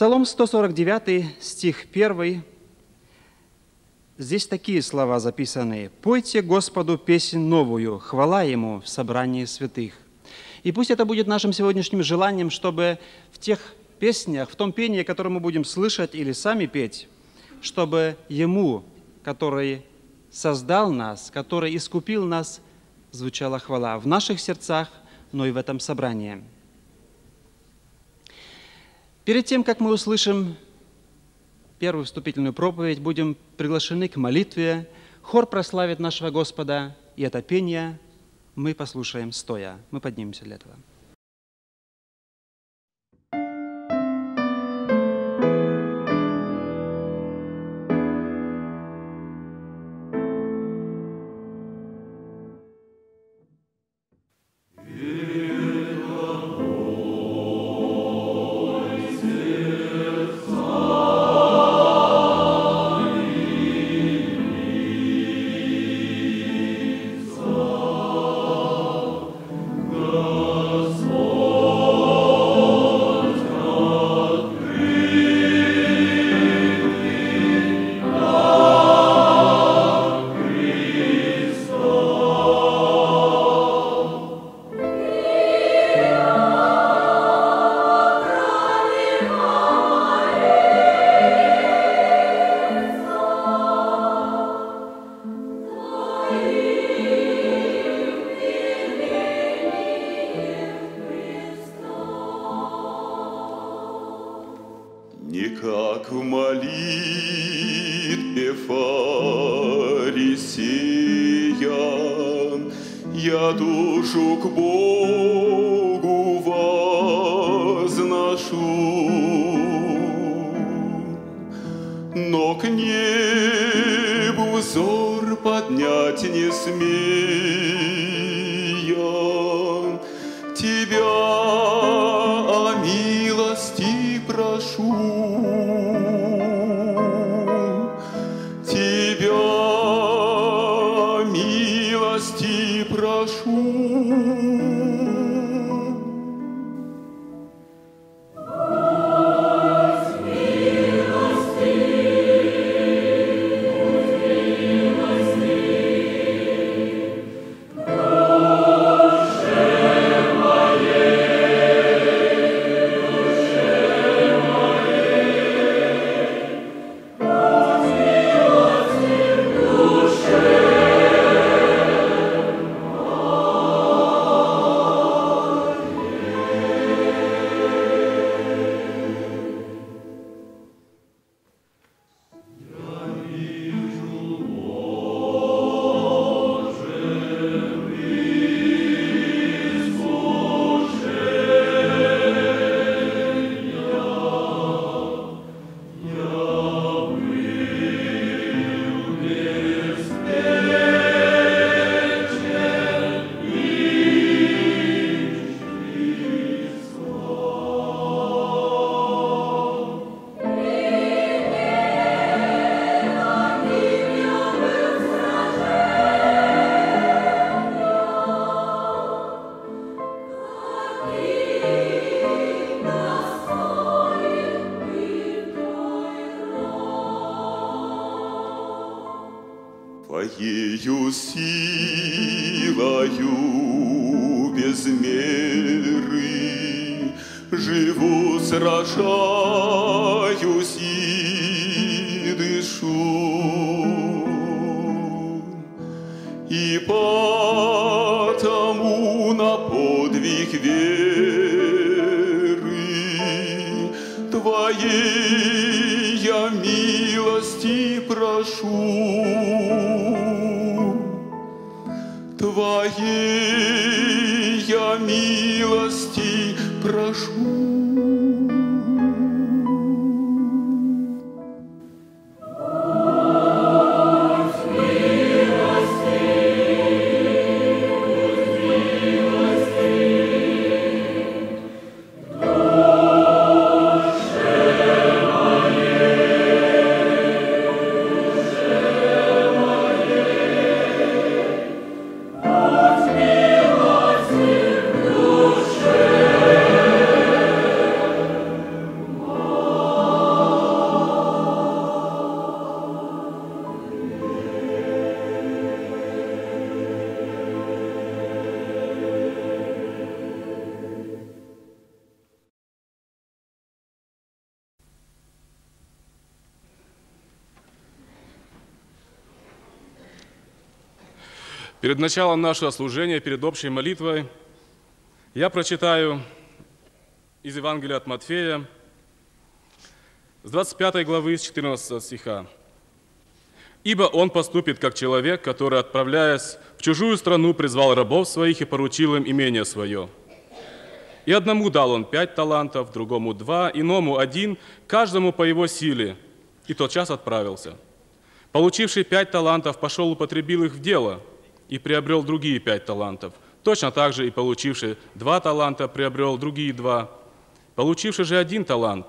Псалом 149, стих 1. Здесь такие слова записаны. «Пойте Господу песнь новую, хвала Ему в собрании святых». И пусть это будет нашим сегодняшним желанием, чтобы в тех песнях, в том пении, которое мы будем слышать или сами петь, чтобы Ему, который создал нас, который искупил нас, звучала хвала в наших сердцах, но и в этом собрании. Перед тем, как мы услышим первую вступительную проповедь, будем приглашены к молитве. Хор прославит нашего Господа, и это пение мы послушаем стоя. Мы поднимемся для этого. sim Перед началом нашего служения, перед общей молитвой, я прочитаю из Евангелия от Матфея, с 25 главы, с 14 стиха. «Ибо он поступит, как человек, который, отправляясь в чужую страну, призвал рабов своих и поручил им имение свое. И одному дал он пять талантов, другому два, иному один, каждому по его силе, и тот час отправился. Получивший пять талантов пошел употребил их в дело – и приобрел другие пять талантов. Точно так же и получивший два таланта приобрел другие два. Получивший же один талант,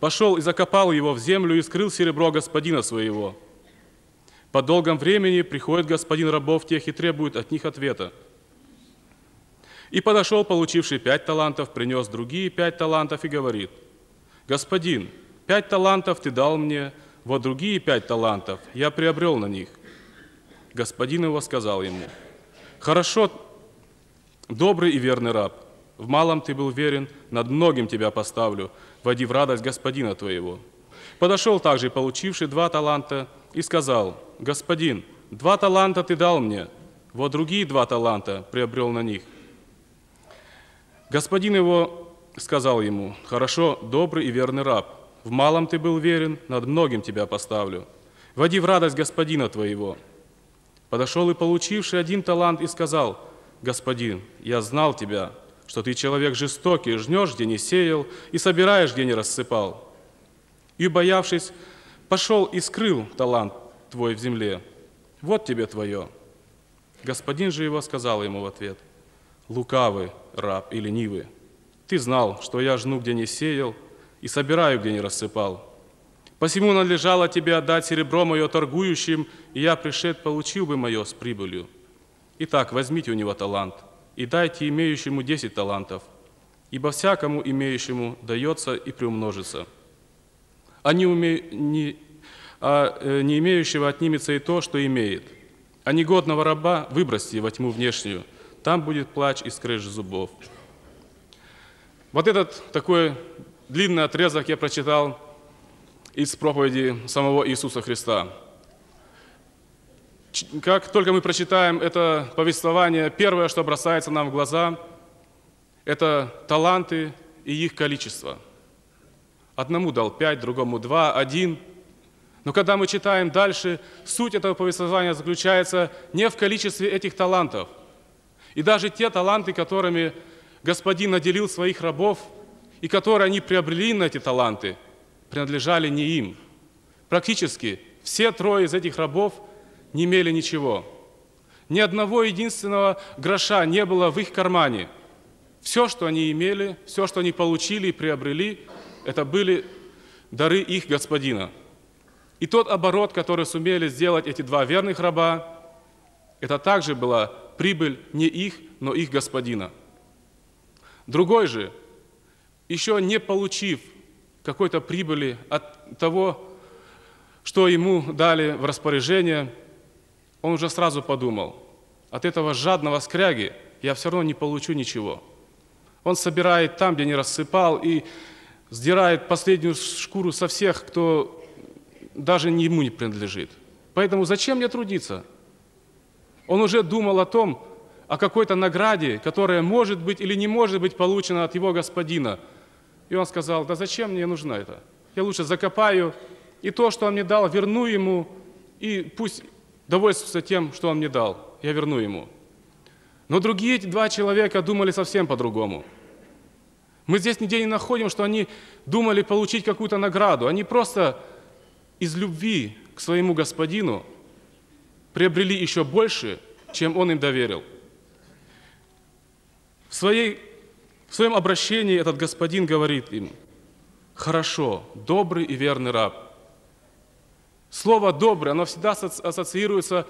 пошел и закопал его в землю и скрыл серебро господина своего. По долгом времени приходит господин рабов тех и требует от них ответа. И подошел, получивший пять талантов, принес другие пять талантов и говорит, «Господин, пять талантов ты дал мне, вот другие пять талантов я приобрел на них». Господин его сказал ему, «Хорошо, добрый и верный раб, в малом ты был верен, над многим тебя поставлю, води в радость господина твоего». Подошел также получивший два таланта и сказал, «Господин, два таланта ты дал мне, вот другие два таланта приобрел на них». Господин его сказал ему, «Хорошо, добрый и верный раб, в малом ты был верен, над многим тебя поставлю. Води в радость господина твоего». Подошел и получивший один талант и сказал, «Господин, я знал тебя, что ты человек жестокий, жнешь, где не сеял, и собираешь, где не рассыпал». И, боявшись, пошел и скрыл талант твой в земле. Вот тебе твое. Господин же его сказал ему в ответ, «Лукавый раб и ленивый, ты знал, что я жну, где не сеял, и собираю, где не рассыпал. Посему надлежало тебе отдать серебро мое торгующим, и я пришед получил бы мое с прибылью. Итак, возьмите у него талант и дайте имеющему десять талантов, ибо всякому имеющему дается и приумножится. А не, уме... не... а э, не имеющего отнимется и то, что имеет. А негодного раба выбросьте во тьму внешнюю, там будет плач и скрежь зубов. Вот этот такой длинный отрезок я прочитал из проповеди самого Иисуса Христа. Как только мы прочитаем это повествование, первое, что бросается нам в глаза, это таланты и их количество. Одному дал пять, другому два, один. Но когда мы читаем дальше, суть этого повествования заключается не в количестве этих талантов. И даже те таланты, которыми Господин наделил своих рабов, и которые они приобрели на эти таланты – принадлежали не им. Практически все трое из этих рабов не имели ничего. Ни одного единственного гроша не было в их кармане. Все, что они имели, все, что они получили и приобрели, это были дары их господина. И тот оборот, который сумели сделать эти два верных раба, это также была прибыль не их, но их господина. Другой же, еще не получив какой-то прибыли от того, что ему дали в распоряжение, он уже сразу подумал, от этого жадного скряги я все равно не получу ничего. Он собирает там, где не рассыпал, и сдирает последнюю шкуру со всех, кто даже ему не принадлежит. Поэтому зачем мне трудиться? Он уже думал о том, о какой-то награде, которая может быть или не может быть получена от его господина – и он сказал, да зачем мне нужно это? Я лучше закопаю, и то, что он мне дал, верну ему, и пусть довольствуется тем, что он мне дал, я верну ему. Но другие два человека думали совсем по-другому. Мы здесь нигде не находим, что они думали получить какую-то награду. Они просто из любви к своему господину приобрели еще больше, чем он им доверил. В своей в своем обращении этот господин говорит им, «Хорошо, добрый и верный раб». Слово «добрый», оно всегда ассоциируется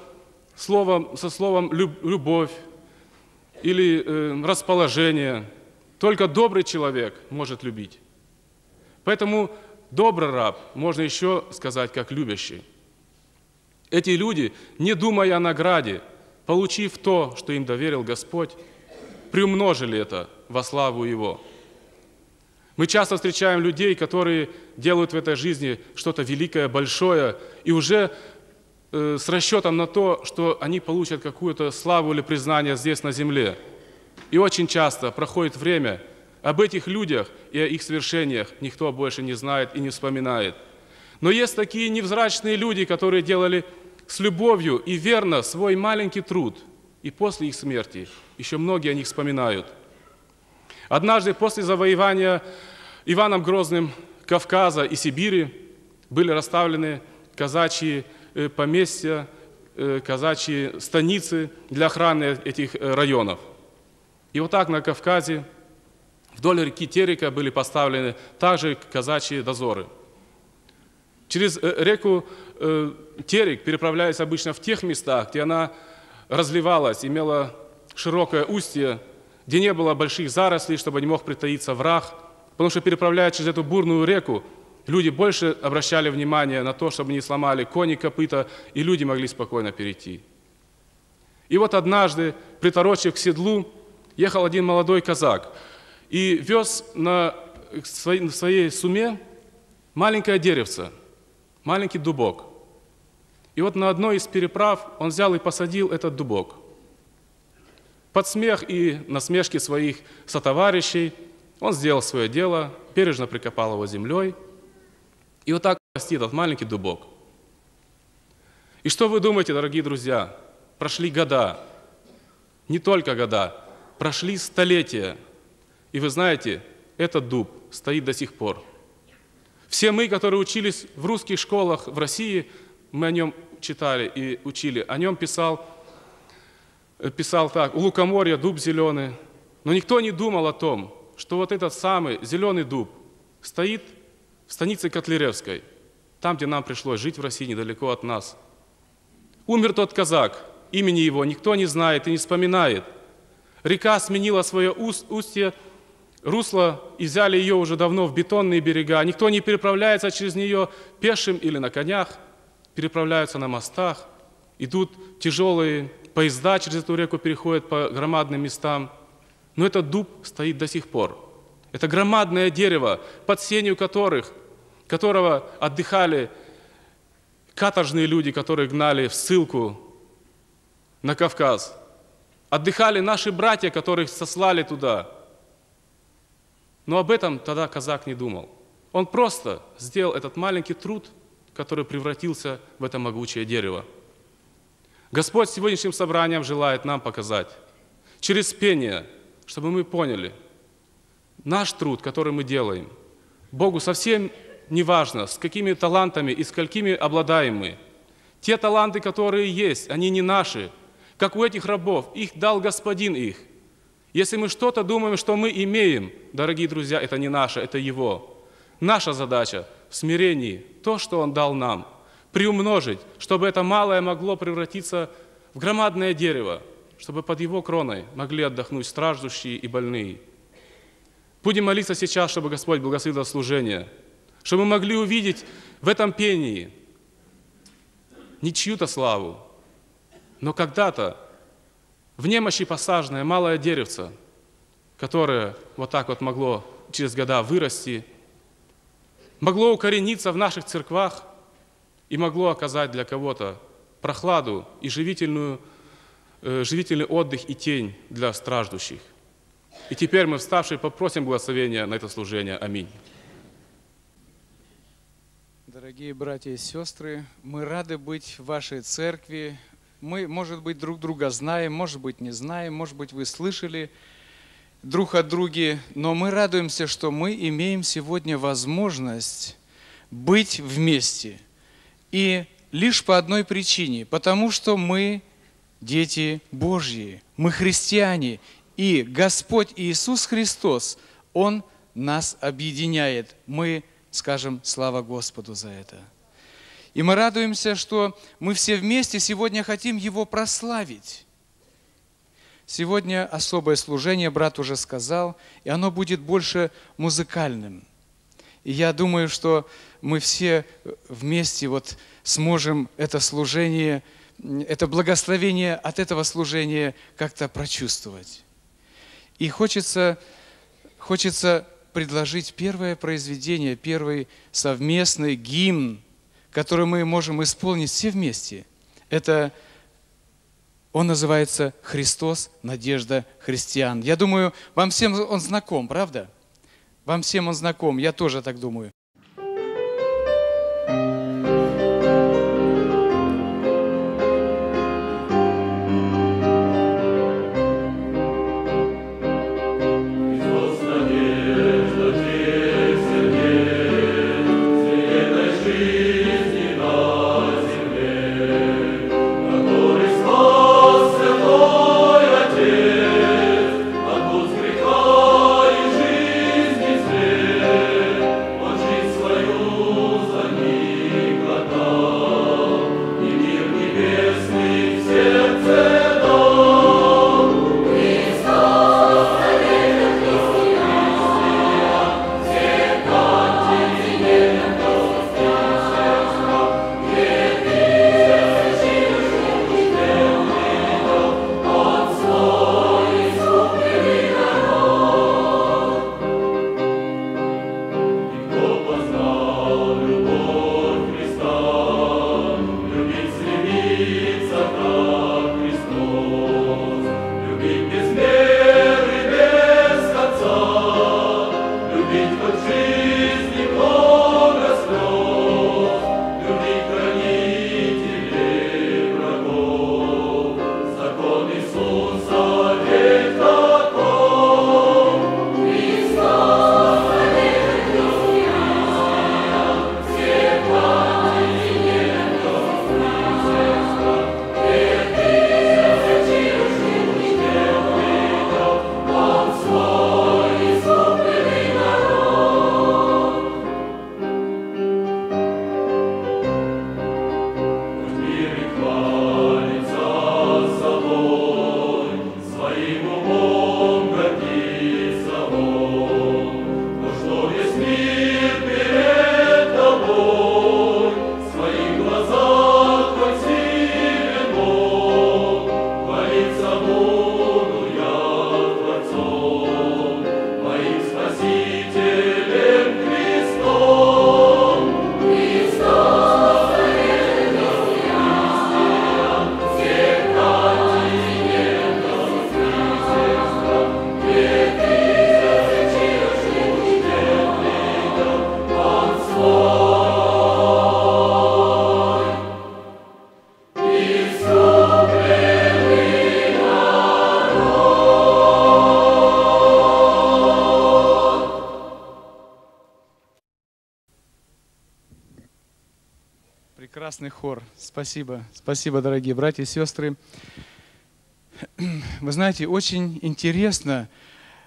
словом, со словом «любовь» или э, «расположение». Только добрый человек может любить. Поэтому добрый раб можно еще сказать как любящий. Эти люди, не думая о награде, получив то, что им доверил Господь, приумножили это во славу Его. Мы часто встречаем людей, которые делают в этой жизни что-то великое, большое, и уже э, с расчетом на то, что они получат какую-то славу или признание здесь на земле. И очень часто проходит время, об этих людях и о их свершениях никто больше не знает и не вспоминает. Но есть такие невзрачные люди, которые делали с любовью и верно свой маленький труд, и после их смерти еще многие о них вспоминают. Однажды после завоевания Иваном Грозным Кавказа и Сибири были расставлены казачьи э, поместья, э, казачьи станицы для охраны этих э, районов. И вот так на Кавказе вдоль реки Терека были поставлены также казачьи дозоры. Через реку Терек переправлялись обычно в тех местах, где она разливалась, имела широкое устье, где не было больших зарослей, чтобы не мог притаиться враг – Потому что переправляя через эту бурную реку, люди больше обращали внимание на то, чтобы не сломали кони копыта, и люди могли спокойно перейти. И вот однажды, приторочив к седлу, ехал один молодой казак и вез на своей, своей суме маленькое деревце, маленький дубок. И вот на одной из переправ он взял и посадил этот дубок. Под смех и насмешки своих сотоварищей – он сделал свое дело, бережно прикопал его землей, и вот так растет этот маленький дубок. И что вы думаете, дорогие друзья? Прошли года, не только года, прошли столетия. И вы знаете, этот дуб стоит до сих пор. Все мы, которые учились в русских школах в России, мы о нем читали и учили. О нем писал, писал так, у лукоморья дуб зеленый. Но никто не думал о том, что вот этот самый зеленый дуб стоит в станице Котляревской, там, где нам пришлось жить в России, недалеко от нас. Умер тот казак, имени его никто не знает и не вспоминает. Река сменила свое устье, русло, и взяли ее уже давно в бетонные берега. Никто не переправляется через нее пешим или на конях, переправляются на мостах. Идут тяжелые поезда через эту реку, переходят по громадным местам – но этот дуб стоит до сих пор. Это громадное дерево, под сенью которых, которого отдыхали каторжные люди, которые гнали в ссылку на Кавказ. Отдыхали наши братья, которых сослали туда. Но об этом тогда казак не думал. Он просто сделал этот маленький труд, который превратился в это могучее дерево. Господь сегодняшним собранием желает нам показать через пение – чтобы мы поняли, наш труд, который мы делаем, Богу совсем не важно, с какими талантами и с какими обладаем мы. Те таланты, которые есть, они не наши. Как у этих рабов, их дал Господин их. Если мы что-то думаем, что мы имеем, дорогие друзья, это не наше, это Его. Наша задача в смирении, то, что Он дал нам, приумножить, чтобы это малое могло превратиться в громадное дерево, чтобы под Его кроной могли отдохнуть страждущие и больные. Будем молиться сейчас, чтобы Господь благословил служение, чтобы мы могли увидеть в этом пении не чью-то славу, но когда-то в немощи посаженное малое деревце, которое вот так вот могло через года вырасти, могло укорениться в наших церквах и могло оказать для кого-то прохладу и живительную Э, живительный отдых и тень для страждущих. И теперь мы, вставшие, попросим благословения на это служение. Аминь. Дорогие братья и сестры, мы рады быть в вашей церкви. Мы, может быть, друг друга знаем, может быть, не знаем, может быть, вы слышали друг от друга, но мы радуемся, что мы имеем сегодня возможность быть вместе. И лишь по одной причине, потому что мы дети Божьи, мы христиане, и Господь Иисус Христос, Он нас объединяет. Мы скажем слава Господу за это. И мы радуемся, что мы все вместе сегодня хотим Его прославить. Сегодня особое служение, брат уже сказал, и оно будет больше музыкальным. И я думаю, что мы все вместе вот сможем это служение – это благословение от этого служения как-то прочувствовать. И хочется, хочется предложить первое произведение, первый совместный гимн, который мы можем исполнить все вместе. Это он называется Христос, надежда христиан. Я думаю, вам всем он знаком, правда? Вам всем он знаком, я тоже так думаю. Спасибо. Спасибо, дорогие братья и сестры. Вы знаете, очень интересно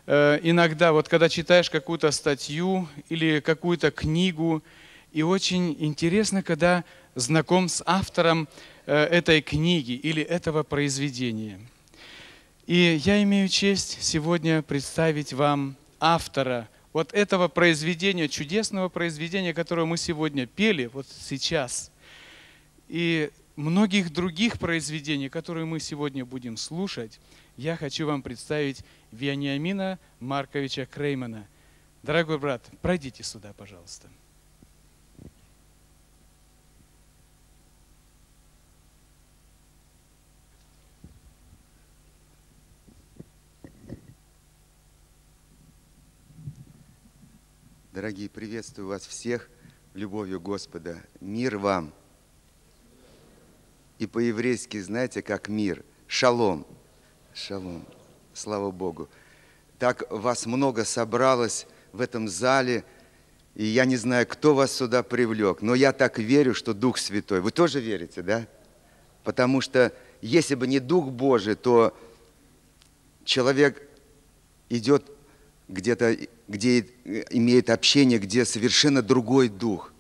э, иногда, вот когда читаешь какую-то статью или какую-то книгу, и очень интересно, когда знаком с автором э, этой книги или этого произведения. И я имею честь сегодня представить вам автора вот этого произведения, чудесного произведения, которое мы сегодня пели, вот сейчас – и многих других произведений, которые мы сегодня будем слушать, я хочу вам представить Вениамина Марковича Креймана. Дорогой брат, пройдите сюда, пожалуйста. Дорогие, приветствую вас всех любовью Господа. Мир вам! И по-еврейски, знаете, как мир. Шалом. Шалом. Слава Богу. Так вас много собралось в этом зале, и я не знаю, кто вас сюда привлек, но я так верю, что Дух Святой. Вы тоже верите, да? Потому что если бы не Дух Божий, то человек идет где-то, где имеет общение, где совершенно другой дух.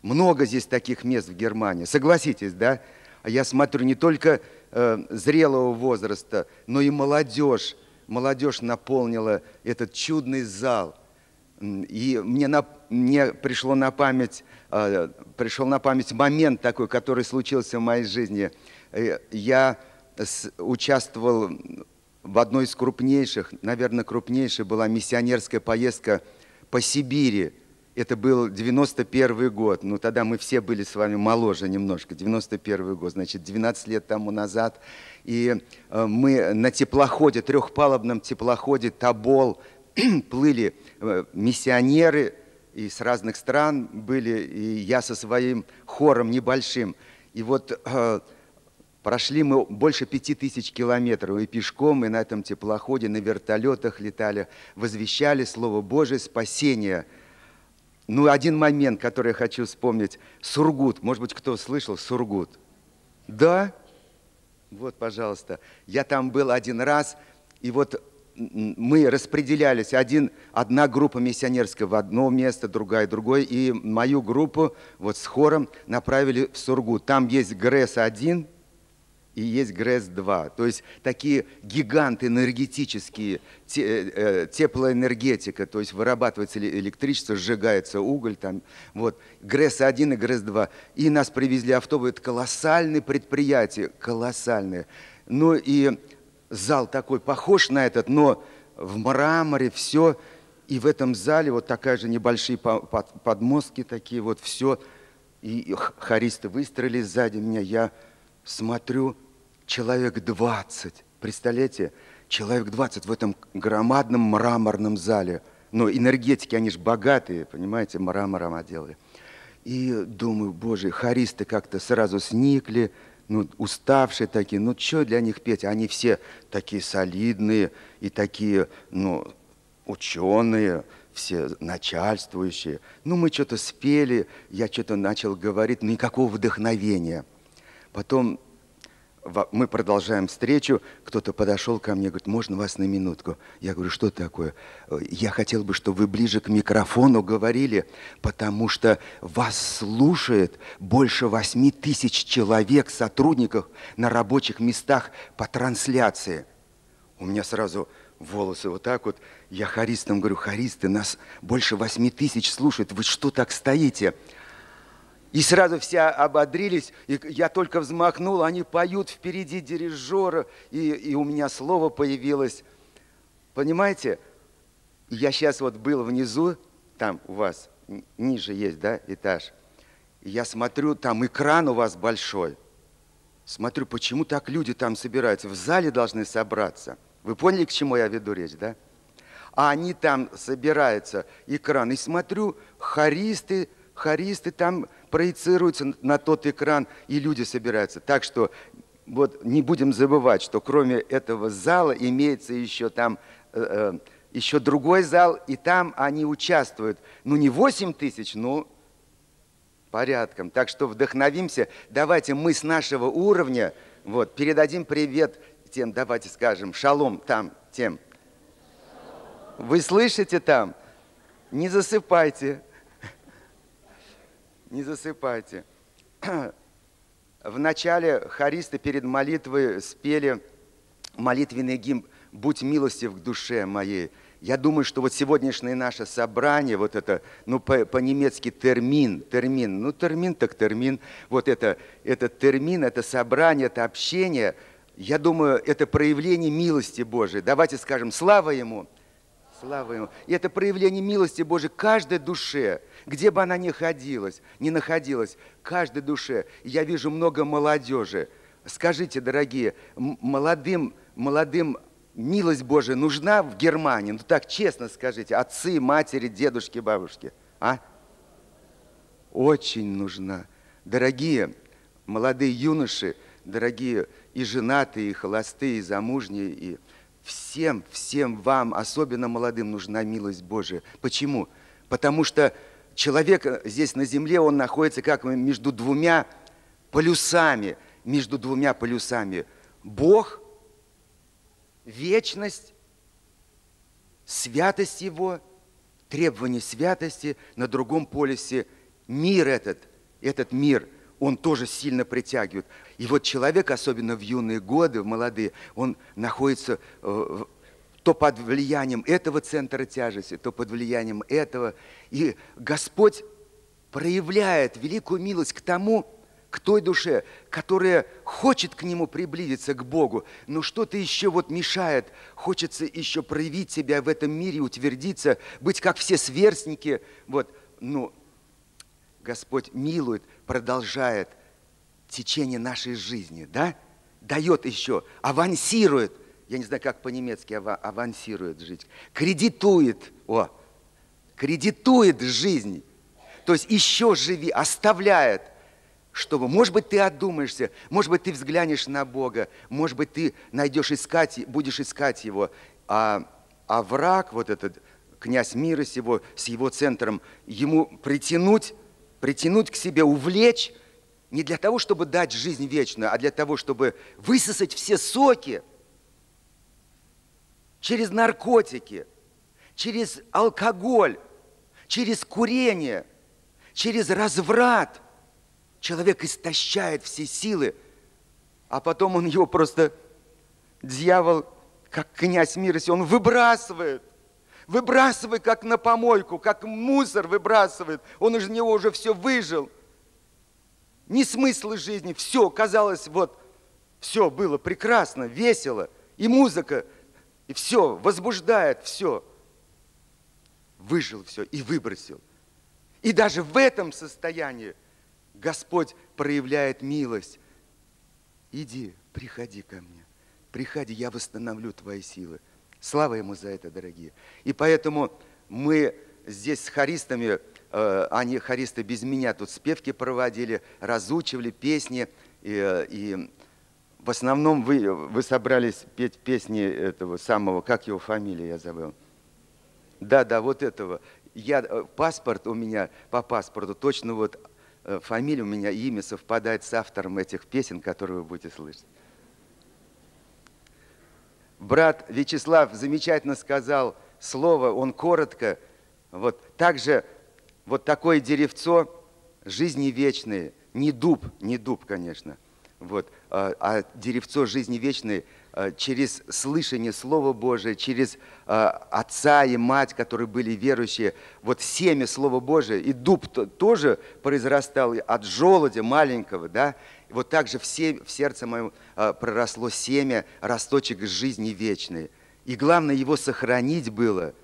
Много здесь таких мест в Германии. Согласитесь, да? А я смотрю не только э, зрелого возраста, но и молодежь. Молодежь наполнила этот чудный зал. И мне, на, мне пришло на память, э, пришел на память момент такой, который случился в моей жизни. Э, я с, участвовал в одной из крупнейших, наверное, крупнейшей была миссионерская поездка по Сибири. Это был 91 год. Ну, тогда мы все были с вами моложе немножко. 91 год, значит, 12 лет тому назад. И э, мы на теплоходе, трехпалубном теплоходе «Тобол» плыли э, миссионеры и с разных стран были, и я со своим хором небольшим. И вот э, прошли мы больше пяти тысяч километров и пешком, и на этом теплоходе, на вертолетах летали, возвещали Слово Божие, спасение – ну, один момент, который я хочу вспомнить. Сургут. Может быть, кто слышал Сургут? Да? Вот, пожалуйста. Я там был один раз, и вот мы распределялись. Один, одна группа миссионерская в одно место, другая другое. И мою группу вот с хором направили в Сургут. Там есть ГРЭС-1, и есть ГРЭС-2. То есть такие гиганты энергетические, те, э, э, теплоэнергетика, то есть вырабатывается электричество, сжигается уголь. Там, вот, ГРЭС-1 и ГРЭС-2. И нас привезли автобус. Это колоссальные предприятия, колоссальные. Ну и зал такой похож на этот, но в мраморе все. И в этом зале вот такая же небольшие подмостки такие, вот все. И хористы выстроились сзади меня. Я смотрю, человек 20. Представляете, человек 20 в этом громадном мраморном зале. Но энергетики, они же богатые, понимаете, мрамором оделали. И думаю, боже, хористы как-то сразу сникли, ну, уставшие такие, ну, что для них петь? Они все такие солидные и такие, ну, ученые, все начальствующие. Ну, мы что-то спели, я что-то начал говорить, никакого вдохновения – Потом мы продолжаем встречу, кто-то подошел ко мне, говорит, можно вас на минутку? Я говорю, что такое? Я хотел бы, чтобы вы ближе к микрофону говорили, потому что вас слушает больше восьми тысяч человек, сотрудников на рабочих местах по трансляции. У меня сразу волосы вот так вот. Я хористам говорю, хористы, нас больше восьми тысяч слушают, вы что так стоите? И сразу все ободрились, и я только взмахнул, они поют впереди дирижера, и, и у меня слово появилось. Понимаете, я сейчас вот был внизу, там у вас ниже есть, да, этаж. И я смотрю, там экран у вас большой. Смотрю, почему так люди там собираются? В зале должны собраться. Вы поняли, к чему я веду речь, да? А они там собираются, экран. И смотрю, хористы, хористы там проецируются на тот экран, и люди собираются. Так что вот не будем забывать, что кроме этого зала имеется еще там э, э еще другой зал, и там они участвуют. Ну, не 8 тысяч, но порядком. Так что вдохновимся. Давайте мы с нашего уровня вот, передадим привет тем, давайте скажем, шалом там, тем. Вы слышите там? Не засыпайте не засыпайте. В начале хористы перед молитвой спели молитвенный гимн «Будь милостив к душе моей». Я думаю, что вот сегодняшнее наше собрание, вот это, ну, по-немецки термин, термин, ну, термин так термин, вот это, это термин, это собрание, это общение, я думаю, это проявление милости Божией. Давайте скажем, слава Ему, слава Ему. И это проявление милости Божией каждой душе – где бы она ни находилась, не находилась, каждой душе. Я вижу много молодежи. Скажите, дорогие, молодым, молодым милость Божия нужна в Германии? Ну так честно скажите, отцы, матери, дедушки, бабушки, а? Очень нужна. Дорогие молодые юноши, дорогие и женатые, и холостые, и замужние, и всем, всем вам, особенно молодым, нужна милость Божия. Почему? Потому что человек здесь на земле, он находится как между двумя полюсами, между двумя полюсами. Бог, вечность, святость Его, требование святости, на другом полюсе мир этот, этот мир, он тоже сильно притягивает. И вот человек, особенно в юные годы, в молодые, он находится э, то под влиянием этого центра тяжести, то под влиянием этого. И Господь проявляет великую милость к тому, к той душе, которая хочет к Нему приблизиться, к Богу, но что-то еще вот мешает, хочется еще проявить себя в этом мире, утвердиться, быть как все сверстники, вот, ну, Господь милует, продолжает течение нашей жизни, да? Дает еще, авансирует, я не знаю, как по-немецки авансирует жизнь, кредитует, о, кредитует жизнь, то есть еще живи, оставляет, чтобы, может быть, ты отдумаешься, может быть, ты взглянешь на Бога, может быть, ты найдешь искать, будешь искать Его, а, а враг, вот этот князь мира сего, с его центром, ему притянуть, притянуть к себе, увлечь, не для того, чтобы дать жизнь вечную, а для того, чтобы высосать все соки через наркотики, через алкоголь, через курение, через разврат. Человек истощает все силы, а потом он его просто, дьявол, как князь мира, он выбрасывает выбрасывает, как на помойку, как мусор выбрасывает. Он из него уже все выжил. Ни смысла жизни, все, казалось, вот, все было прекрасно, весело. И музыка, и все, возбуждает, все. Выжил все и выбросил. И даже в этом состоянии Господь проявляет милость. Иди, приходи ко мне. Приходи, я восстановлю твои силы. Слава Ему за это, дорогие. И поэтому мы здесь с харистами, э, они, харисты без меня, тут спевки проводили, разучивали песни. И, и в основном вы, вы собрались петь песни этого самого, как его фамилия, я забыл. Да, да, вот этого. Я, э, паспорт у меня, по паспорту, точно вот э, фамилия у меня, имя совпадает с автором этих песен, которые вы будете слышать брат Вячеслав замечательно сказал слово, он коротко. Вот также вот такое деревцо жизни вечной, не дуб, не дуб, конечно, вот, а, а деревцо жизни вечной а, через слышание Слова Божия, через а, отца и мать, которые были верующие, вот семя Слова Божия, и дуб тоже произрастал от желудя маленького, да, вот так же в, в сердце моем а, проросло семя, росточек жизни вечной. И главное его сохранить было,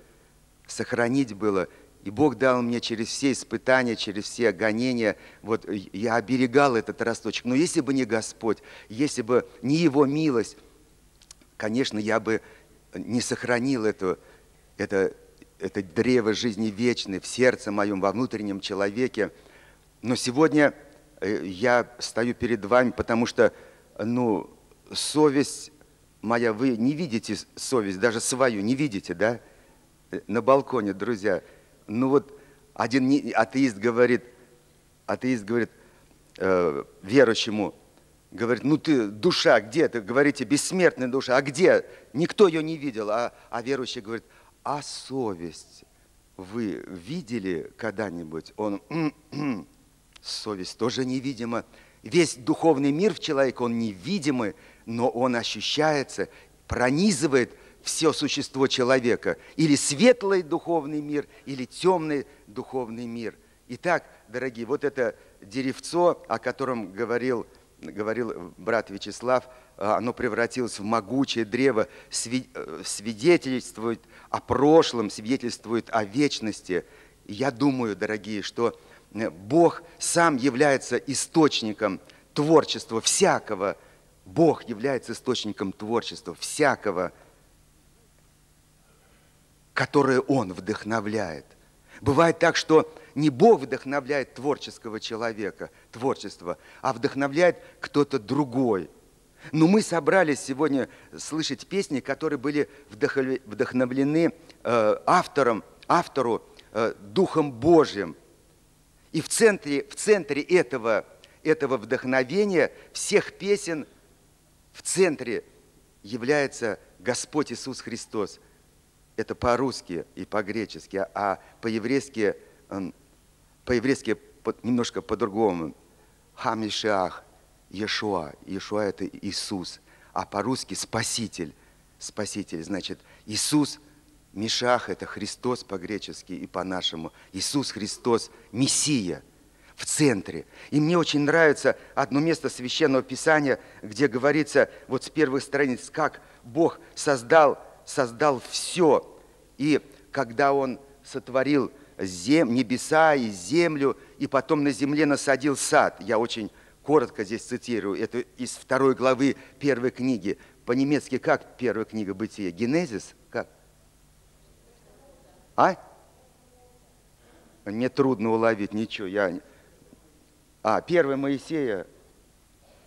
сохранить было. И Бог дал мне через все испытания, через все гонения, вот я оберегал этот росточек. Но если бы не Господь, если бы не Его милость, конечно, я бы не сохранил эту, это, это древо жизни вечной в сердце моем, во внутреннем человеке. Но сегодня Э, я стою перед вами, потому что, ну, совесть моя, вы не видите совесть, даже свою не видите, да? Э, на балконе, друзья. Ну вот один атеист говорит, атеист говорит э, верующему, говорит, ну ты, душа, где ты? Говорите, бессмертная душа, а где? Никто ее не видел. А, а верующий говорит, а совесть вы видели когда-нибудь? Он, Совесть тоже невидима. Весь духовный мир в человеке, он невидимый, но он ощущается, пронизывает все существо человека. Или светлый духовный мир, или темный духовный мир. Итак, дорогие, вот это деревцо, о котором говорил, говорил брат Вячеслав, оно превратилось в могучее древо, свидетельствует о прошлом, свидетельствует о вечности. Я думаю, дорогие, что Э, Бог сам является источником творчества всякого. Бог является источником творчества всякого, которое Он вдохновляет. Бывает так, что не Бог вдохновляет творческого человека, творчество, а вдохновляет кто-то другой. Но мы собрались сегодня слышать песни, которые были вдохновлены э, автором, автору э, Духом Божьим – и в центре, в центре этого, этого вдохновения всех песен в центре является Господь Иисус Христос. Это по-русски и по-гречески, а по-еврейски, по-еврейски немножко по-другому. Хамишах, Иешуа. Иешуа – это Иисус. А по-русски Спаситель. Спаситель, значит, Иисус – Мишах – это Христос по-гречески и по-нашему. Иисус Христос – Мессия в центре. И мне очень нравится одно место Священного Писания, где говорится вот с первых страниц, как Бог создал, создал все. И когда Он сотворил зем, небеса и землю, и потом на земле насадил сад. Я очень коротко здесь цитирую. Это из второй главы первой книги. По-немецки как первая книга Бытия? Генезис? Как? А? Мне трудно уловить ничего. Я... А, первая Моисея.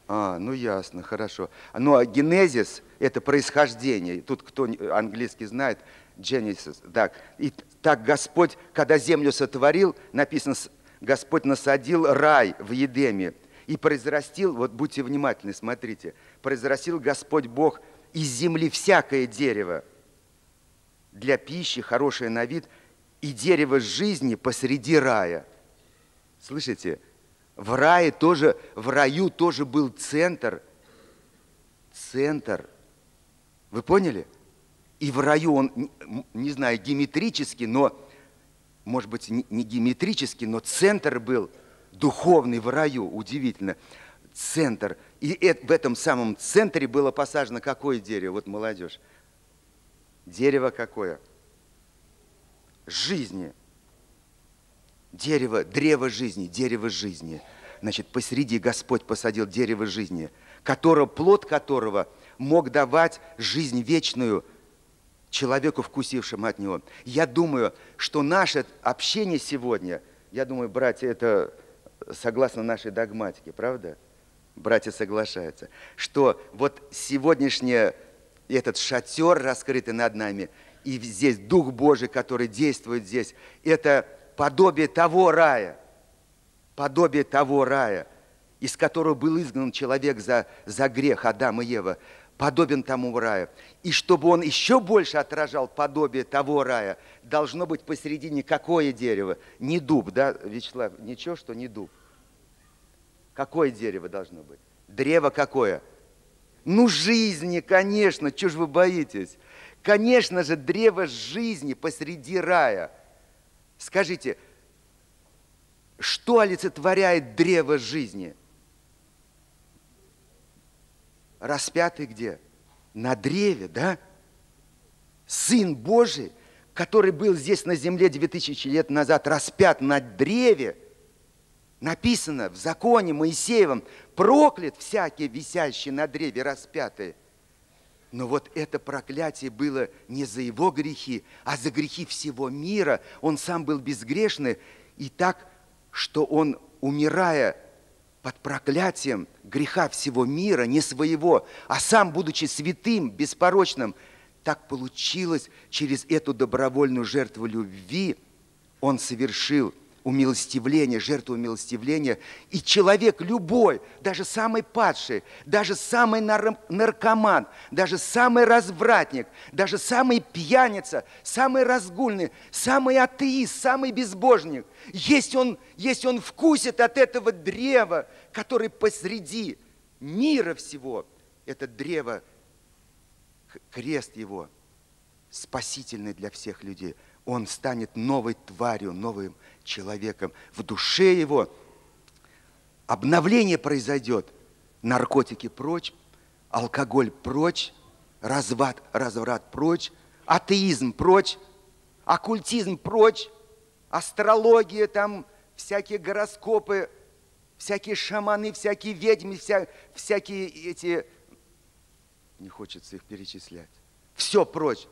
А, ну ясно, хорошо. Ну а генезис – это происхождение. Тут кто английский знает, Genesis. Так. И так Господь, когда землю сотворил, написано, Господь насадил рай в Едеме и произрастил, вот будьте внимательны, смотрите, произрастил Господь Бог из земли всякое дерево для пищи, хорошее на вид, и дерево жизни посреди рая. Слышите? В рае тоже, в раю тоже был центр. Центр. Вы поняли? И в раю он, не знаю, геометрически, но, может быть, не геометрически, но центр был духовный в раю, удивительно. Центр. И в этом самом центре было посажено какое дерево? Вот молодежь. Дерево какое? Жизни. Дерево, древо жизни, дерево жизни. Значит, посреди Господь посадил дерево жизни, которого, плод которого мог давать жизнь вечную человеку, вкусившему от него. Я думаю, что наше общение сегодня, я думаю, братья, это согласно нашей догматике, правда? Братья соглашаются, что вот сегодняшний этот шатер, раскрытый над нами, и здесь Дух Божий, который действует здесь, это подобие того рая, подобие того рая, из которого был изгнан человек за, за грех Адам и Ева подобен тому раю. И чтобы он еще больше отражал подобие того рая, должно быть посередине какое дерево? Не дуб, да, Вячеслав? Ничего, что не дуб. Какое дерево должно быть? Древо какое? Ну, жизни, конечно, чего ж вы боитесь? Конечно же, древо жизни посреди рая. Скажите, что олицетворяет древо жизни – распятый где? На древе, да? Сын Божий, который был здесь на земле 2000 лет назад, распят на древе, написано в законе Моисеевом, проклят всякие висящие на древе распятые. Но вот это проклятие было не за его грехи, а за грехи всего мира. Он сам был безгрешный, и так, что он, умирая, под проклятием греха всего мира, не своего, а сам, будучи святым, беспорочным, так получилось через эту добровольную жертву любви, он совершил умилостивление, жертву умилостивления. И человек любой, даже самый падший, даже самый наркоман, даже самый развратник, даже самый пьяница, самый разгульный, самый атеист, самый безбожник, если он, если он вкусит от этого древа, который посреди мира всего, это древо, крест его, спасительный для всех людей, он станет новой тварью, новым человеком. В душе его обновление произойдет. Наркотики прочь, алкоголь прочь, разврат, разврат прочь, атеизм прочь, оккультизм прочь, астрология, там всякие гороскопы, всякие шаманы, всякие ведьмы, вся, всякие эти... Не хочется их перечислять. Все прочь.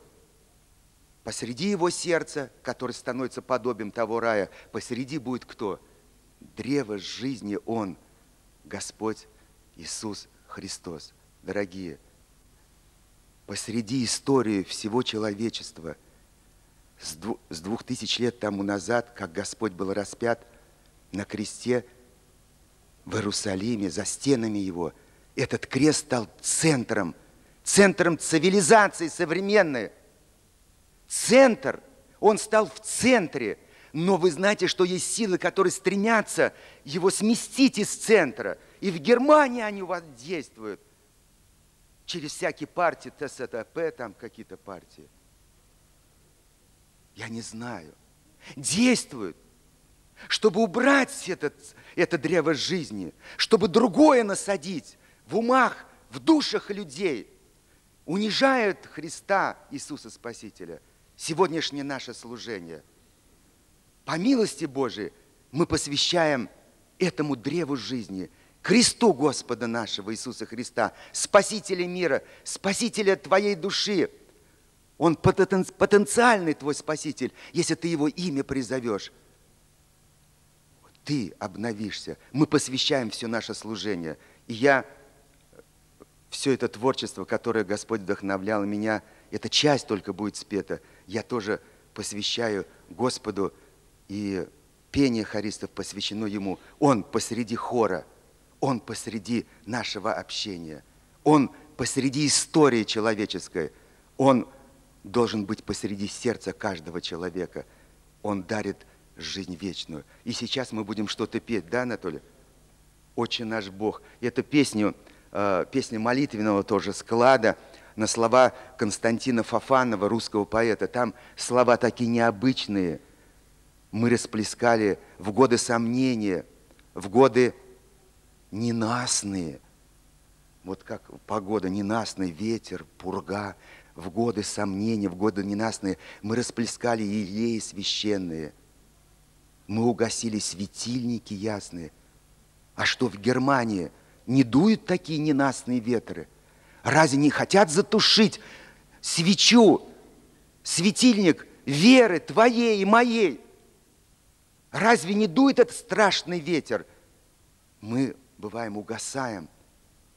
Посреди его сердца, который становится подобием того рая, посреди будет кто? Древо жизни Он, Господь Иисус Христос. Дорогие, посреди истории всего человечества, с двух тысяч лет тому назад, как Господь был распят на кресте в Иерусалиме, за стенами его, этот крест стал центром, центром цивилизации современной – центр, он стал в центре. Но вы знаете, что есть силы, которые стремятся его сместить из центра. И в Германии они у вас действуют. Через всякие партии, ТСТП, там какие-то партии. Я не знаю. Действуют, чтобы убрать этот, это древо жизни, чтобы другое насадить в умах, в душах людей. Унижают Христа, Иисуса Спасителя – сегодняшнее наше служение. по милости Божией мы посвящаем этому древу жизни, кресту Господа нашего Иисуса Христа, Спасителя мира, Спасителя твоей души. Он потенциальный твой Спаситель, если ты Его имя призовешь. Ты обновишься. Мы посвящаем все наше служение. И я все это творчество, которое Господь вдохновлял меня, эта часть только будет спета. Я тоже посвящаю Господу, и пение хористов посвящено Ему. Он посреди хора, Он посреди нашего общения, Он посреди истории человеческой, Он должен быть посреди сердца каждого человека. Он дарит жизнь вечную. И сейчас мы будем что-то петь, да, Анатолий? «Отче наш Бог». Эту песню Э, песни молитвенного тоже склада на слова Константина Фафанова, русского поэта. Там слова такие необычные. Мы расплескали в годы сомнения, в годы ненастные. Вот как погода, ненастный ветер, пурга, в годы сомнения, в годы ненастные, мы расплескали елеи священные. Мы угасили светильники ясные. А что в Германии – не дуют такие ненастные ветры? Разве не хотят затушить свечу, светильник веры твоей и моей? Разве не дует этот страшный ветер? Мы, бываем, угасаем.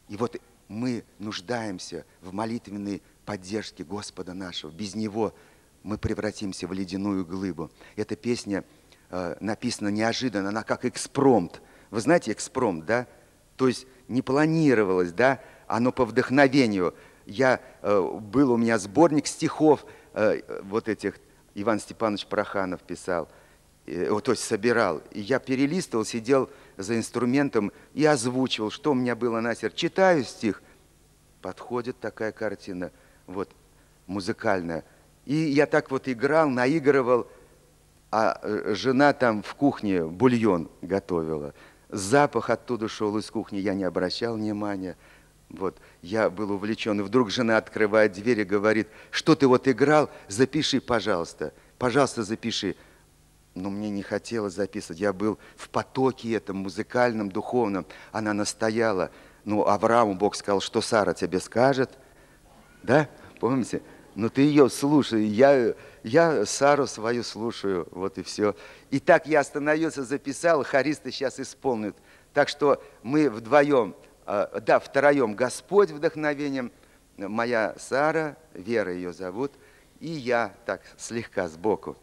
И вот мы нуждаемся в молитвенной поддержке Господа нашего. Без Него мы превратимся в ледяную глыбу. Эта песня э, написана неожиданно, она как экспромт. Вы знаете экспромт, да? То есть не планировалось, да, оно по вдохновению. Я, э, был у меня сборник стихов, э, вот этих, Иван Степанович Проханов писал, э, то есть собирал. И я перелистывал, сидел за инструментом и озвучивал, что у меня было на сердце. Читаю стих, подходит такая картина, вот, музыкальная. И я так вот играл, наигрывал, а жена там в кухне бульон готовила. Запах оттуда шел из кухни, я не обращал внимания. Вот, я был увлечен, и вдруг жена открывает дверь и говорит, что ты вот играл, запиши, пожалуйста, пожалуйста, запиши. Но мне не хотелось записывать, я был в потоке этом музыкальном, духовном. Она настояла, ну, Аврааму Бог сказал, что Сара тебе скажет, да, помните? Ну, ты ее слушай, я, я Сару свою слушаю, вот и все. И так я остановился, записал, хористы сейчас исполнят. Так что мы вдвоем, да, втроем Господь вдохновением, моя Сара, Вера ее зовут, и я так слегка сбоку.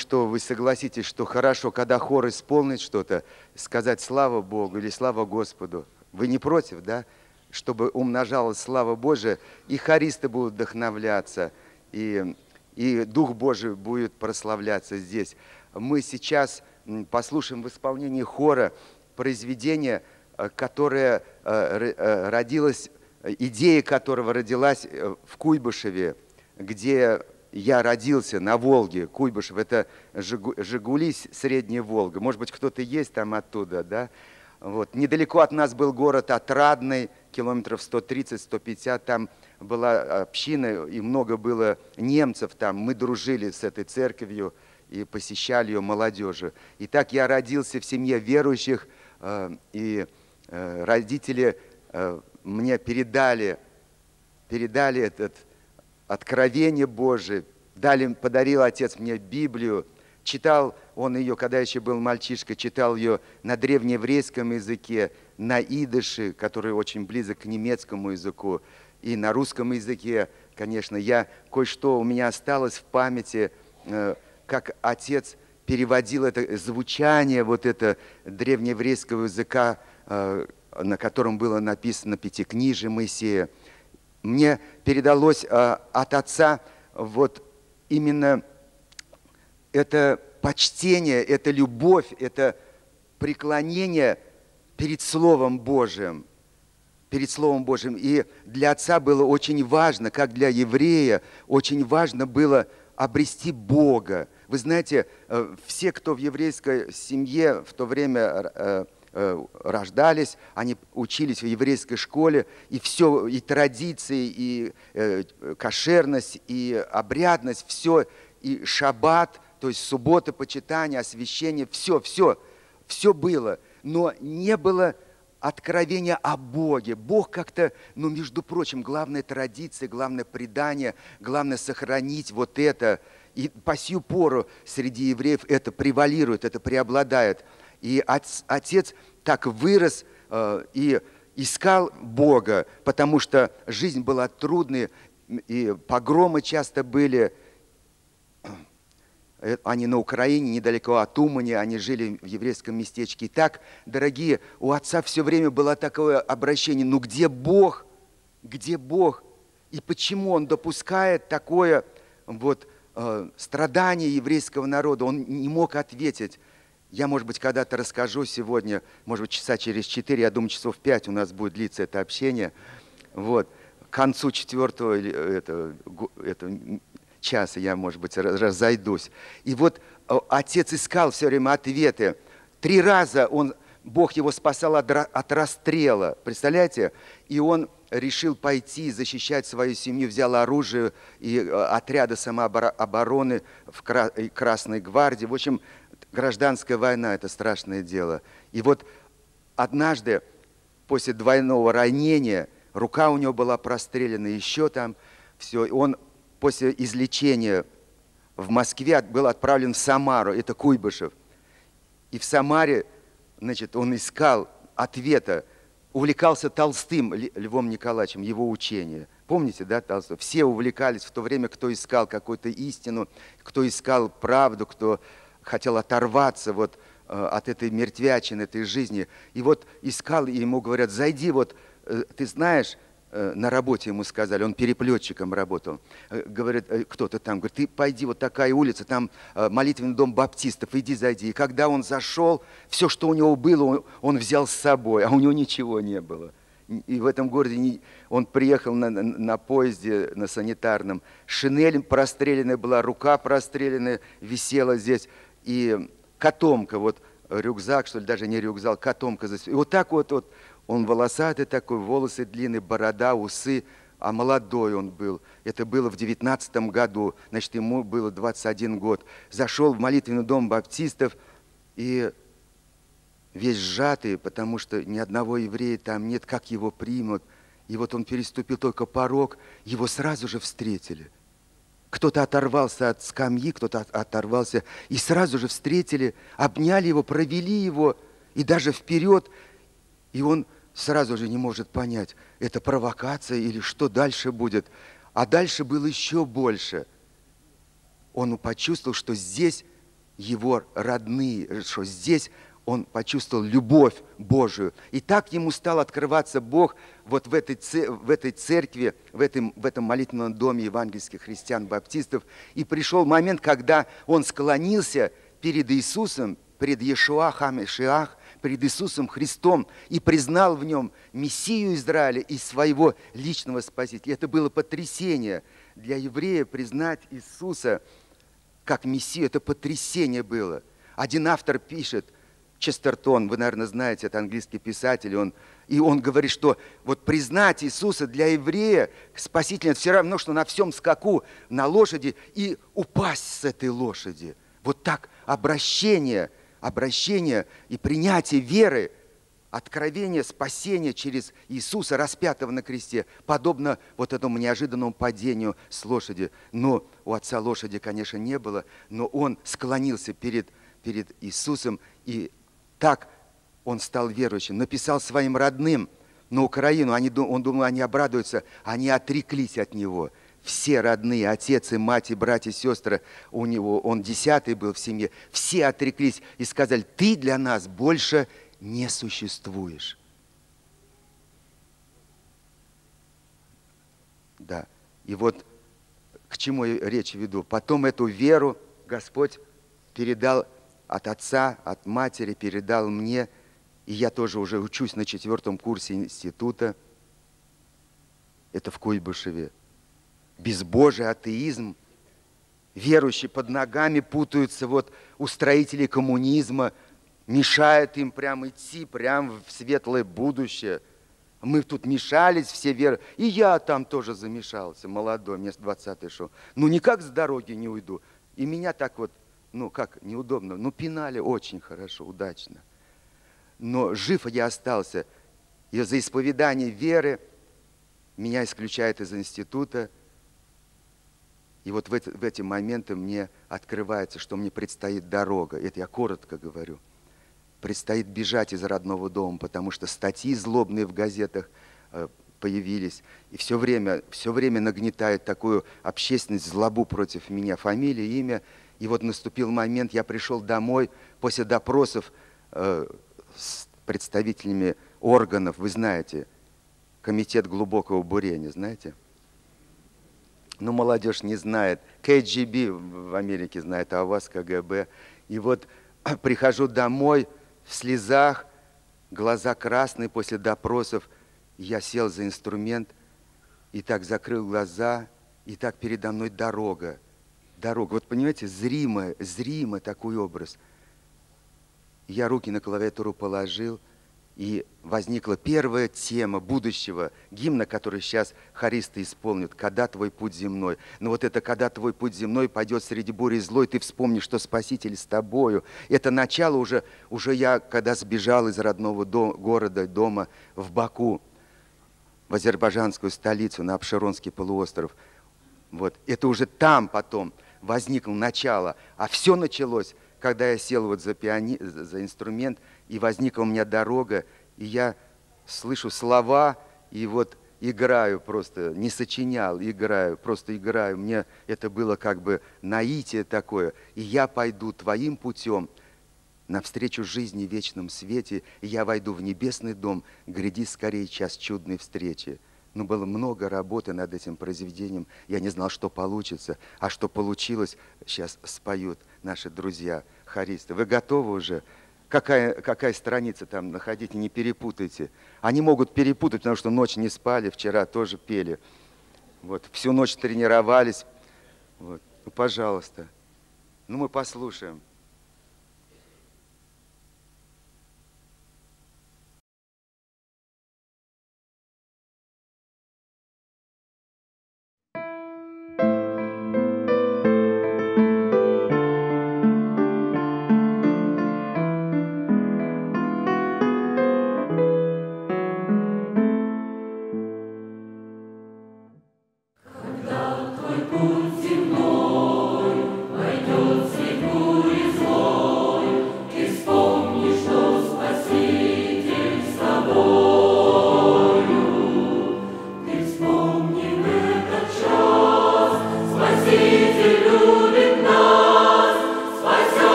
Что вы согласитесь, что хорошо, когда хор исполнит что-то, сказать «Слава Богу» или «Слава Господу». Вы не против, да? Чтобы умножалась слава Божия, и хористы будут вдохновляться, и, и Дух Божий будет прославляться здесь. Мы сейчас послушаем в исполнении хора произведение, э, которое э, э, родилось, идея которого родилась в Куйбышеве, где я родился, на Волге, Куйбышев, это Жигули, Средняя Волга. Может быть, кто-то есть там оттуда, да? Вот. Недалеко от нас был город Отрадный, километров 130-150, там была община, и много было немцев там. Мы дружили с этой церковью и посещали ее молодежи. И так я родился в семье верующих, Э, и э, родители э, мне передали, передали этот откровение Божие, дали, подарил отец мне Библию, читал он ее, когда еще был мальчишка, читал ее на древнееврейском языке, на идыше, который очень близок к немецкому языку, и на русском языке, конечно, я кое-что у меня осталось в памяти, как отец переводил это звучание вот это древнееврейского языка, э, на котором было написано Пятикнижие Моисея. Мне передалось э, от отца вот именно это почтение, это любовь, это преклонение перед Словом Божиим. Перед Словом Божьим. И для отца было очень важно, как для еврея, очень важно было обрести Бога, вы знаете, э, все, кто в еврейской семье в то время э, рождались, они учились в еврейской школе, и все, и традиции, и кошерность, и обрядность, все, и шаббат, то есть суббота, почитание, освящение, все, все, все было. Но не было откровения о Боге. Бог как-то, ну, между прочим, главная традиция, главное предание, главное сохранить вот это – и по сию пору среди евреев это превалирует, это преобладает. И отец так вырос э, и искал Бога, потому что жизнь была трудной, и погромы часто были. Э, они на Украине, недалеко от Умани, они жили в еврейском местечке. И так, дорогие, у отца все время было такое обращение, ну где Бог? Где Бог? И почему он допускает такое вот э, страдания еврейского народа, он не мог ответить. Я, может быть, когда-то расскажу сегодня, может быть, часа через четыре, я думаю, часов пять у нас будет длиться это общение. Вот. К концу четвертого э, это, это, часа я, может быть, разойдусь. И вот э, отец искал все время ответы. Три раза он, Бог его спасал от, от расстрела, представляете? И он решил пойти защищать свою семью, взял оружие и э, отряды самообороны в Красной гвардии. В общем, гражданская война – это страшное дело. И вот однажды, после двойного ранения, рука у него была прострелена, еще там все. Он после излечения в Москве был отправлен в Самару, это Куйбышев. И в Самаре, значит, он искал ответа, увлекался Толстым Львом Николаевичем, его учение. Помните, да, Толстой? Все увлекались в то время, кто искал какую-то истину, кто искал правду, кто хотел оторваться вот э, от этой мертвячины, этой жизни. И вот искал, и ему говорят, зайди вот, э, ты знаешь, Э, на работе ему сказали, он переплетчиком работал. Говорит, кто-то там, говорит, ты пойди, вот такая улица, там молитвенный дом баптистов, иди зайди. И когда он зашел, все, что у него было, он взял с собой, а у него ничего не было. И в этом городе он приехал на, на поезде, на санитарном. Шинель простреленная была, рука простреленная висела здесь. И котомка, вот рюкзак, что ли, даже не рюкзак, котомка. И вот так вот, вот он волосатый такой, волосы длинные, борода, усы, а молодой он был. Это было в девятнадцатом году, значит, ему было 21 год. Зашел в молитвенный дом баптистов и весь сжатый, потому что ни одного еврея там нет, как его примут. И вот он переступил только порог, его сразу же встретили. Кто-то оторвался от скамьи, кто-то оторвался, и сразу же встретили, обняли его, провели его, и даже вперед. И он сразу же не может понять, это провокация или что дальше будет. А дальше было еще больше. он почувствовал, что здесь его родные, что здесь он почувствовал любовь Божию. И так ему стал открываться Бог вот в этой, в этой церкви, в этом, в этом молитвенном доме евангельских христиан-баптистов. И пришел момент, когда он склонился перед Иисусом, перед Иешуа Хамешиах, перед Иисусом Христом и признал в нем Мессию Израиля и своего личного Спасителя. Это было потрясение для еврея признать Иисуса как Мессию. Это потрясение было. Один автор пишет – Честертон, вы, наверное, знаете, это английский писатель, он, и он говорит, что вот признать Иисуса для еврея, спасителя, все равно, что на всем скаку на лошади и упасть с этой лошади. Вот так обращение, обращение и принятие веры, откровение спасения через Иисуса, распятого на кресте, подобно вот этому неожиданному падению с лошади. Но у отца лошади, конечно, не было, но он склонился перед, перед Иисусом и так он стал верующим, написал своим родным на Украину, они, он думал, они обрадуются, они отреклись от него. Все родные, отец и мать, и братья, и сестры, у него, он десятый был в семье, все отреклись и сказали, ты для нас больше не существуешь. Да, и вот к чему я речь веду. Потом эту веру Господь передал от отца, от матери передал мне, и я тоже уже учусь на четвертом курсе института. Это в Куйбышеве. Безбожий атеизм. Верующие под ногами путаются вот у строителей коммунизма, мешают им прям идти, прям в светлое будущее. Мы тут мешались все веры. И я там тоже замешался, молодой, мне с 20 шел. Ну никак с дороги не уйду. И меня так вот ну как, неудобно, ну пинали очень хорошо, удачно. Но жив я остался. И за исповедание веры меня исключают из института. И вот в эти, в эти моменты мне открывается, что мне предстоит дорога. Это я коротко говорю. Предстоит бежать из родного дома, потому что статьи злобные в газетах э, появились. И все время, все время нагнетают такую общественность, злобу против меня. Фамилия, имя – и вот наступил момент, я пришел домой после допросов э, с представителями органов, вы знаете, комитет глубокого бурения, знаете? Ну, молодежь не знает. КГБ в Америке знает, а у вас КГБ. И вот прихожу домой в слезах, глаза красные после допросов. Я сел за инструмент и так закрыл глаза, и так передо мной дорога дорога. Вот понимаете, зримо, зримо такой образ. Я руки на клавиатуру положил, и возникла первая тема будущего гимна, который сейчас хористы исполнят «Когда твой путь земной». Но вот это «Когда твой путь земной пойдет среди бури злой, ты вспомнишь, что Спаситель с тобою». Это начало уже, уже я, когда сбежал из родного дом, города, дома в Баку, в азербайджанскую столицу, на Абшеронский полуостров. Вот. Это уже там потом – возникло начало, а все началось, когда я сел вот за, пиани... за инструмент, и возникла у меня дорога, и я слышу слова, и вот играю просто, не сочинял, играю, просто играю. Мне это было как бы наитие такое. И я пойду твоим путем, навстречу жизни в вечном свете, и я войду в небесный дом, гряди скорее час чудной встречи. Но было много работы над этим произведением. Я не знал, что получится. А что получилось, сейчас споют наши друзья хористы. Вы готовы уже? Какая, какая страница там находите, не перепутайте. Они могут перепутать, потому что ночь не спали, вчера тоже пели. Вот, всю ночь тренировались. Вот. Ну, пожалуйста. Ну, мы послушаем.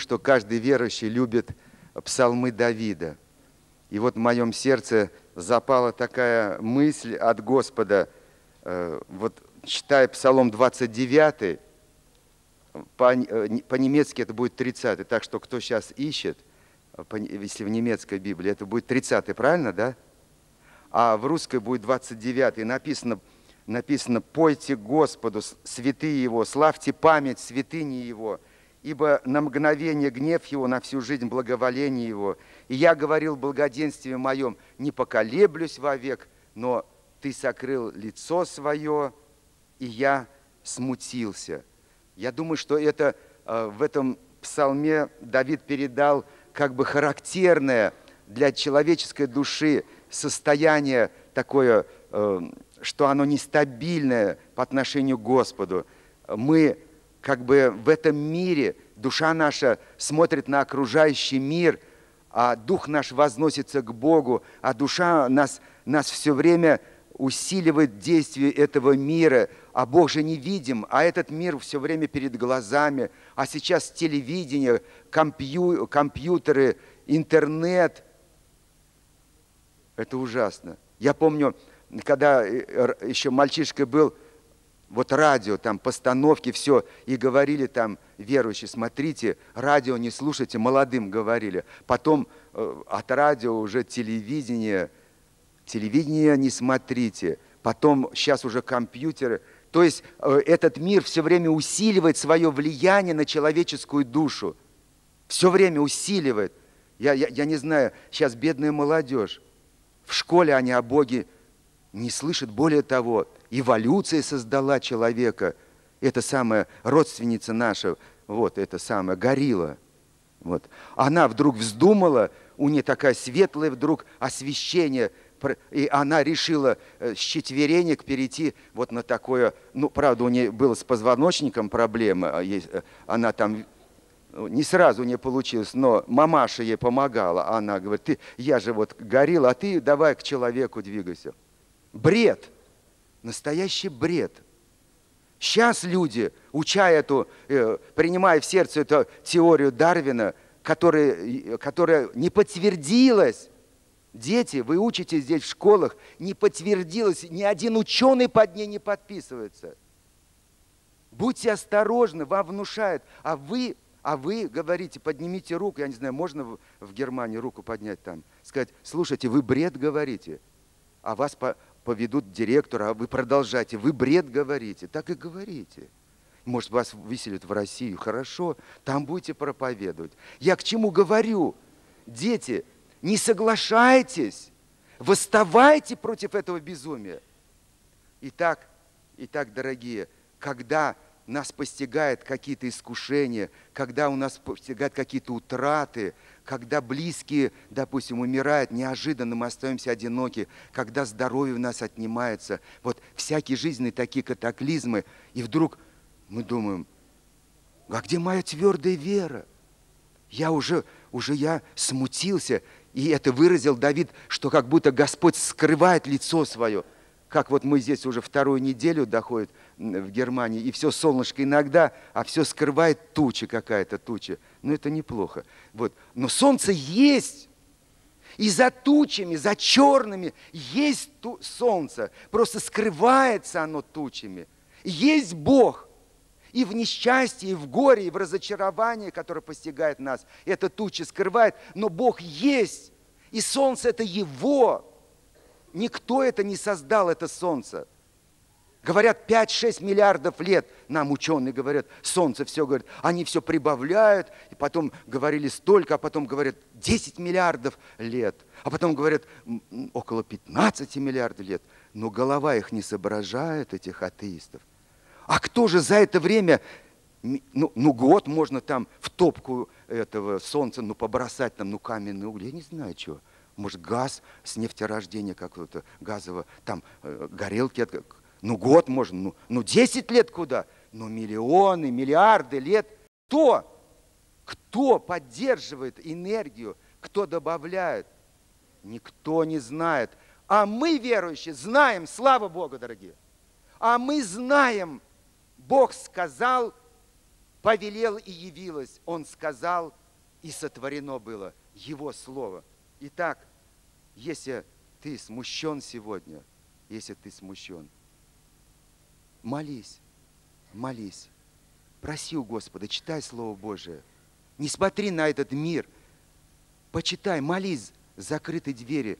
Что каждый верующий любит псалмы Давида. И вот в моем сердце запала такая мысль от Господа. Э, вот читая Псалом 29, по-немецки это будет 30, так что кто сейчас ищет, если в немецкой Библии, это будет 30, правильно, да? А в русской будет 29, и написано, написано «Пойте Господу, святые Его, славьте память святыни Его, ибо на мгновение гнев Его, на всю жизнь благоволение Его. И я говорил в благоденствии моем, не поколеблюсь вовек, но Ты сокрыл лицо свое, и я смутился». Я думаю, что это э, в этом псалме Давид передал как бы характерное для человеческой души состояние такое, э, что оно нестабильное по отношению к Господу. Мы как бы в этом мире, душа наша смотрит на окружающий мир, а дух наш возносится к Богу, а душа нас, нас все время усиливает действие этого мира, а Бог же не видим, а этот мир все время перед глазами, а сейчас телевидение, компью, компьютеры, интернет. Это ужасно. Я помню, когда э, еще мальчишкой был, вот радио, там постановки, все, и говорили там верующие, смотрите, радио не слушайте, молодым говорили. Потом э, от радио уже телевидение – телевидение не смотрите, потом сейчас уже компьютеры. То есть э, этот мир все время усиливает свое влияние на человеческую душу. Все время усиливает. Я, я, я не знаю, сейчас бедная молодежь. В школе они о Боге не слышат. Более того, эволюция создала человека. Это самая родственница наша, вот это самая горилла. Вот. Она вдруг вздумала, у нее такая светлая вдруг освещение – и она решила э, с четверенек перейти вот на такое, ну, правда, у нее было с позвоночником проблема, э, она там ну, не сразу не получилось, но мамаша ей помогала. Она говорит, ты, я же вот горил, а ты давай к человеку двигайся. Бред, настоящий бред. Сейчас люди, уча эту, э, принимая в сердце эту теорию Дарвина, которая, которая не подтвердилась Дети, вы учитесь здесь в школах, не подтвердилось, ни один ученый под ней не подписывается. Будьте осторожны, вам внушают, а вы, а вы говорите, поднимите руку, я не знаю, можно в, в Германии руку поднять там, сказать, слушайте, вы бред говорите, а вас по, поведут директору, а вы продолжайте, вы бред говорите, так и говорите. Может, вас выселят в Россию, хорошо, там будете проповедовать. Я к чему говорю? Дети, не соглашайтесь, восставайте против этого безумия. Итак, итак, дорогие, когда нас постигают какие-то искушения, когда у нас постигают какие-то утраты, когда близкие, допустим, умирают неожиданно, мы остаемся одиноки, когда здоровье у нас отнимается, вот всякие жизненные такие катаклизмы, и вдруг мы думаем, а где моя твердая вера? Я уже, уже я смутился, и это выразил Давид, что как будто Господь скрывает лицо свое. Как вот мы здесь уже вторую неделю доходит в Германии, и все солнышко иногда, а все скрывает туча какая-то, туча. Но это неплохо. Вот. Но солнце есть. И за тучами, за черными есть ту солнце. Просто скрывается оно тучами. Есть Бог. И в несчастье, и в горе, и в разочаровании, которое постигает нас, эта туча скрывает, но Бог есть. И солнце это Его. Никто это не создал, это солнце. Говорят, 5-6 миллиардов лет, нам ученые говорят, солнце все говорит, они все прибавляют, и потом говорили столько, а потом говорят 10 миллиардов лет, а потом говорят около 15 миллиардов лет. Но голова их не соображает, этих атеистов. А кто же за это время, ну, ну год можно там в топку этого солнца, ну, побросать там, ну, каменные угли, я не знаю, что. Может, газ с нефтерождения какого-то газового, там, э, горелки, от, ну, год можно, ну, ну, 10 лет куда? Ну, миллионы, миллиарды лет. Кто? Кто поддерживает энергию? Кто добавляет? Никто не знает. А мы, верующие, знаем, слава Богу, дорогие. А мы знаем, Бог сказал, повелел и явилось, Он сказал, и сотворено было Его Слово. Итак, если ты смущен сегодня, если ты смущен, молись, молись, проси у Господа, читай Слово Божие. Не смотри на этот мир, почитай, молись, закрыты двери.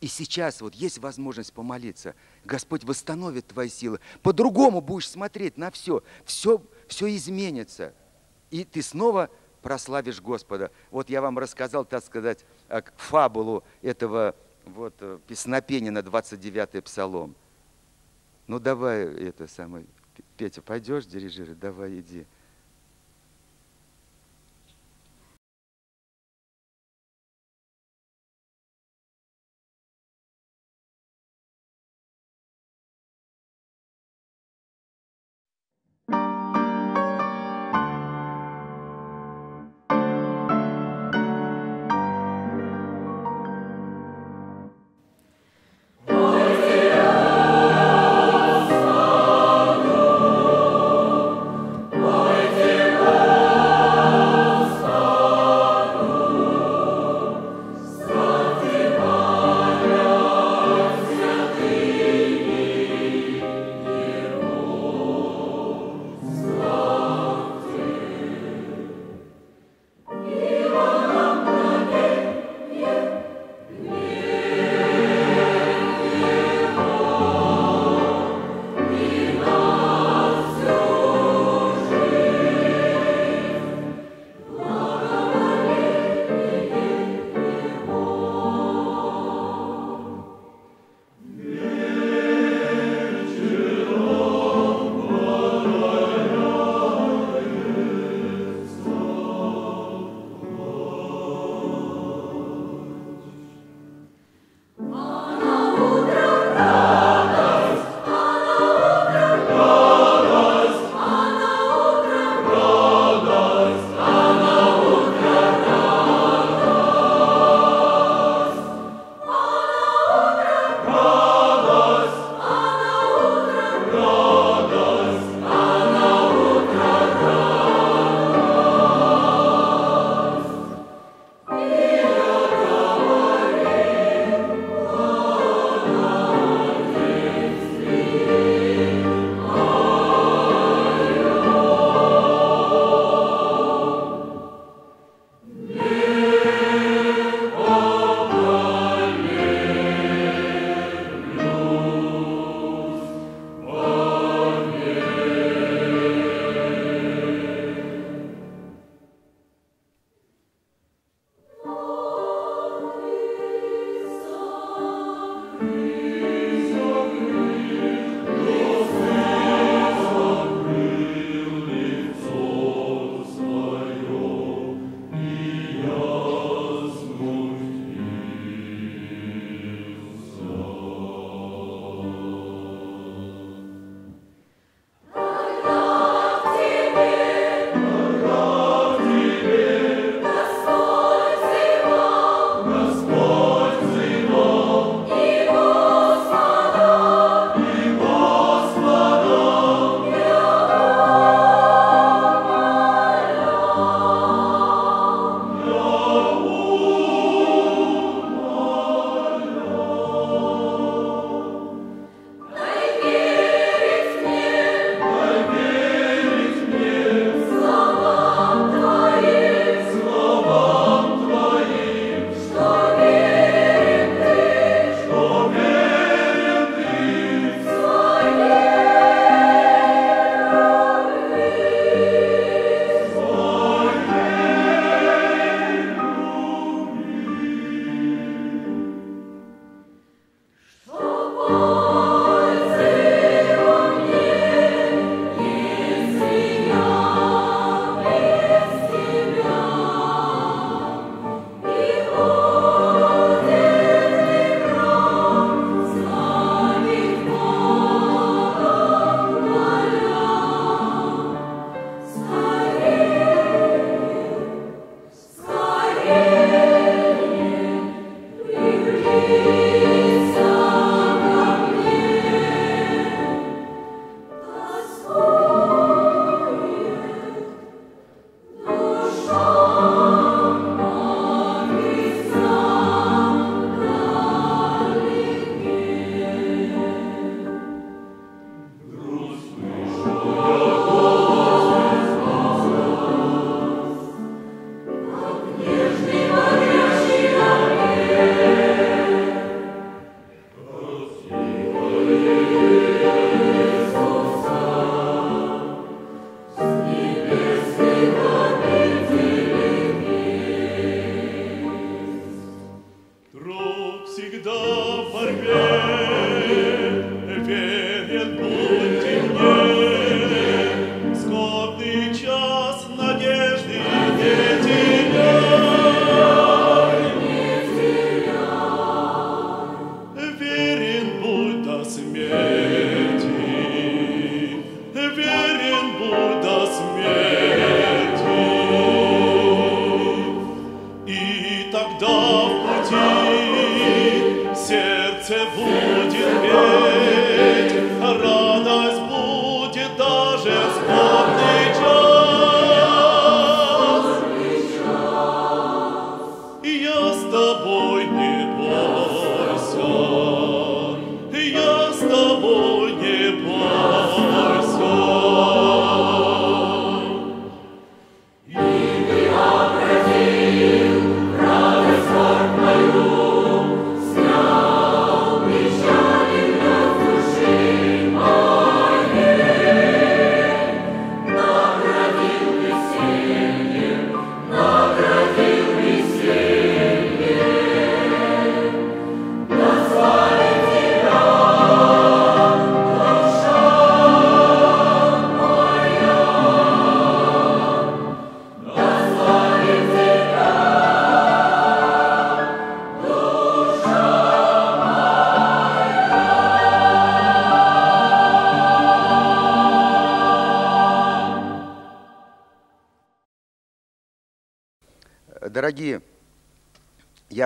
И сейчас вот есть возможность помолиться. Господь восстановит твои силы. По-другому будешь смотреть на все. Все, все изменится. И ты снова прославишь Господа. Вот я вам рассказал, так сказать, фабулу этого вот э, песнопения на 29-й псалом. Ну давай это самое, Петя, пойдешь дирижировать? Давай иди.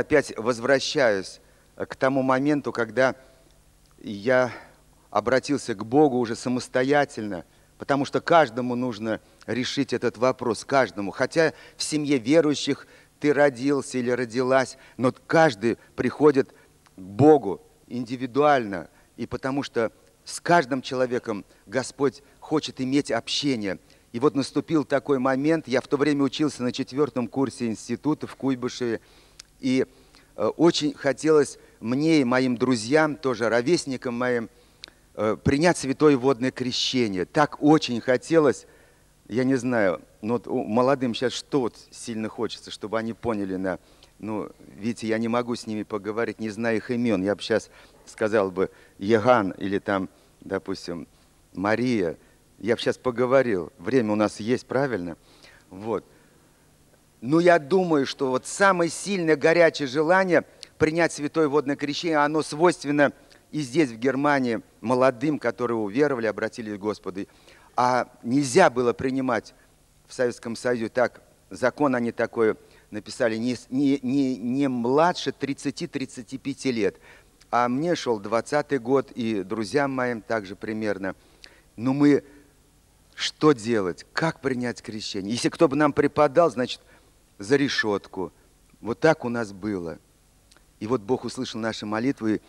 Опять возвращаюсь к тому моменту, когда я обратился к Богу уже самостоятельно, потому что каждому нужно решить этот вопрос, каждому. Хотя в семье верующих ты родился или родилась, но каждый приходит к Богу индивидуально, и потому что с каждым человеком Господь хочет иметь общение. И вот наступил такой момент, я в то время учился на четвертом курсе института в Куйбышеве, и э, очень хотелось мне и моим друзьям, тоже ровесникам моим, э, принять святое водное крещение. Так очень хотелось, я не знаю, ну, вот у- молодым сейчас что сильно хочется, чтобы они поняли на... Ну, видите, я не могу с ними поговорить, не знаю их имен. Я бы сейчас сказал бы Еган или там, допустим, Мария. Я бы сейчас поговорил. Время у нас есть, правильно? Вот. Но я думаю, что вот самое сильное горячее желание принять святое водное крещение, оно свойственно и здесь, в Германии, молодым, которые уверовали, обратились к Господу. А нельзя было принимать в Советском Союзе так, закон они такой написали, не, не, не, не младше 30-35 лет. А мне шел 20-й год, и друзьям моим также примерно. Но мы что делать? Как принять крещение? Если кто бы нам преподал, значит, за решетку. Вот так у нас было. И вот Бог услышал наши молитвы,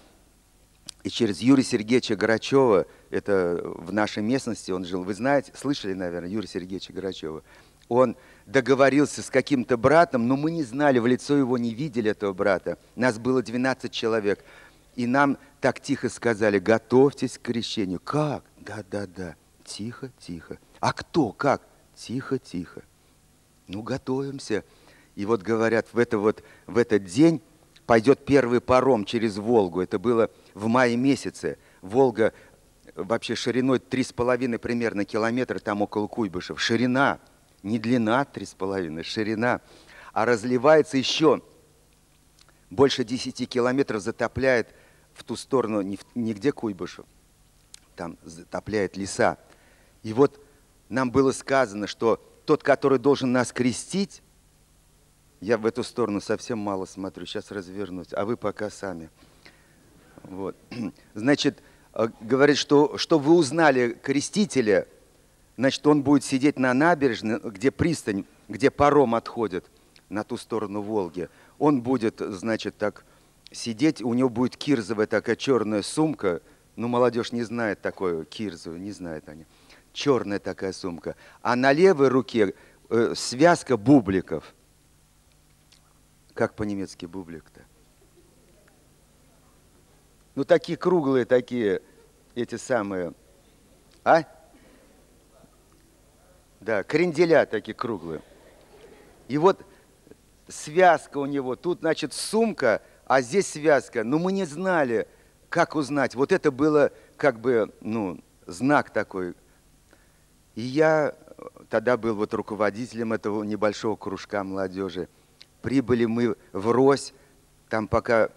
и через Юрия Сергеевича Грачева, это в нашей местности он жил, вы знаете, слышали, наверное, Юрия Сергеевича Грачева, он договорился с каким-то братом, но мы не знали, в лицо его не видели этого брата. Нас было 12 человек. И нам так тихо сказали, готовьтесь к крещению. Как? Да-да-да. Тихо, тихо. А кто? Как? Тихо, тихо. Ну, готовимся. И вот говорят, в, это вот, в этот день пойдет первый паром через Волгу. Это было в мае месяце. Волга вообще шириной 3,5 примерно километра, там около Куйбышев. Ширина, не длина 3,5, ширина. А разливается еще больше 10 километров, затопляет в ту сторону, не где Куйбышев, там затопляет леса. И вот нам было сказано, что тот, который должен нас крестить, я в эту сторону совсем мало смотрю, сейчас развернусь, а вы пока сами. Вот. Значит, э, говорит, что, что вы узнали крестителя, значит, он будет сидеть на набережной, где пристань, где паром отходит на ту сторону Волги. Он будет, значит, так сидеть, у него будет кирзовая такая черная сумка, ну, молодежь не знает такое, кирзовую, не знает они. Черная такая сумка. А на левой руке э, связка бубликов. Как по-немецки бублик-то? Ну, такие круглые, такие, эти самые, а? Да, кренделя такие круглые. И вот связка у него, тут, значит, сумка, а здесь связка. Но мы не знали, как узнать. Вот это было как бы, ну, знак такой. И я тогда был вот руководителем этого небольшого кружка молодежи. Прибыли мы в Рось, там пока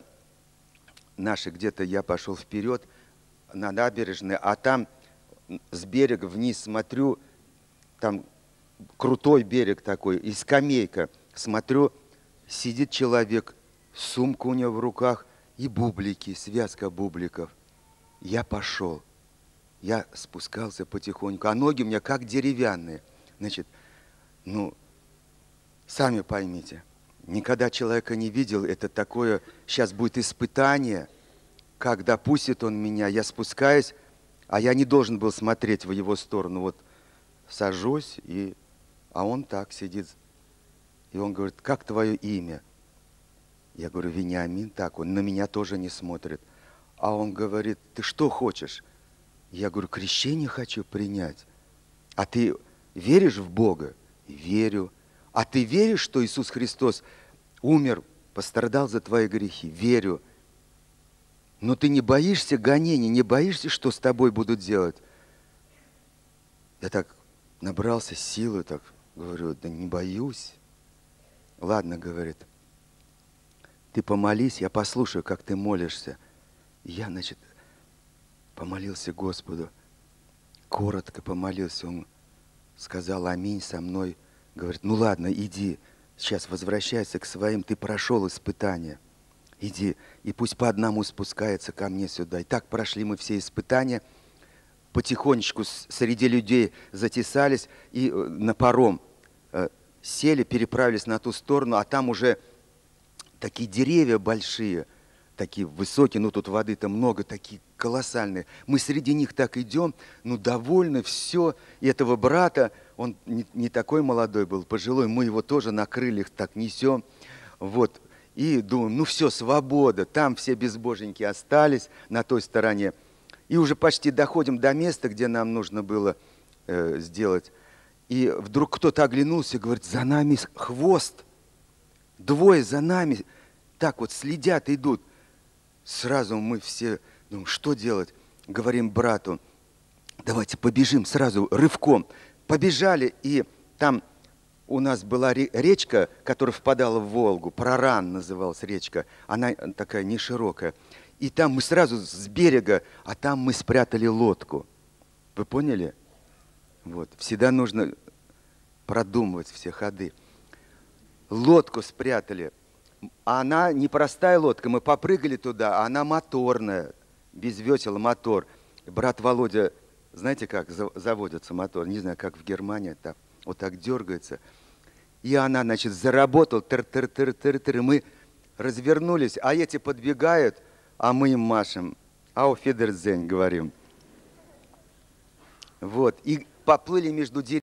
наши где-то я пошел вперед на набережной, а там с берега вниз смотрю, там крутой берег такой, и скамейка. Смотрю, сидит человек, сумка у него в руках, и бублики, связка бубликов. Я пошел. Я спускался потихоньку, а ноги у меня как деревянные. Значит, ну, сами поймите, никогда человека не видел, это такое, сейчас будет испытание, как допустит он меня, я спускаюсь, а я не должен был смотреть в его сторону. Вот сажусь, и, а он так сидит. И он говорит, как твое имя? Я говорю, Вениамин, так, он на меня тоже не смотрит. А он говорит, ты что хочешь? Я говорю, крещение хочу принять. А ты веришь в Бога? Верю. А ты веришь, что Иисус Христос умер, пострадал за твои грехи? Верю. Но ты не боишься гонений, не боишься, что с тобой будут делать? Я так набрался силы, так говорю, да не боюсь. Ладно, говорит, ты помолись, я послушаю, как ты молишься. я, значит, помолился Господу, коротко помолился. Он сказал аминь со мной. Говорит, ну ладно, иди, сейчас возвращайся к своим, ты прошел испытание. Иди, и пусть по одному спускается ко мне сюда. И так прошли мы все испытания, потихонечку среди людей затесались и э, на паром э, сели, переправились на ту сторону, а там уже такие деревья большие, такие высокие, ну тут воды-то много, такие колоссальные. Мы среди них так идем, ну довольны, все. И этого брата, он не, не такой молодой был, пожилой, мы его тоже накрыли, их так несем. Вот, и думаем, ну все, свобода, там все безбожники остались на той стороне. И уже почти доходим до места, где нам нужно было э, сделать. И вдруг кто-то оглянулся и говорит, за нами хвост. Двое за нами так вот следят, идут. Сразу мы все думаем, что делать? Говорим брату, давайте побежим сразу рывком. Побежали, и там у нас была речка, которая впадала в Волгу, Проран называлась речка, она такая не широкая. И там мы сразу с берега, а там мы спрятали лодку. Вы поняли? Вот. Всегда нужно продумывать все ходы лодку спрятали. Она не простая лодка, мы попрыгали туда, а она моторная, без весел мотор. Брат Володя, знаете, как заводится мотор? Не знаю, как в Германии, так, вот так дергается. И она, значит, заработал, тыр-тыр-тыр-тыр-тыр, мы развернулись, а эти подбегают, а мы им машем. Ау Федерзень, говорим. Вот, и поплыли между деревьями,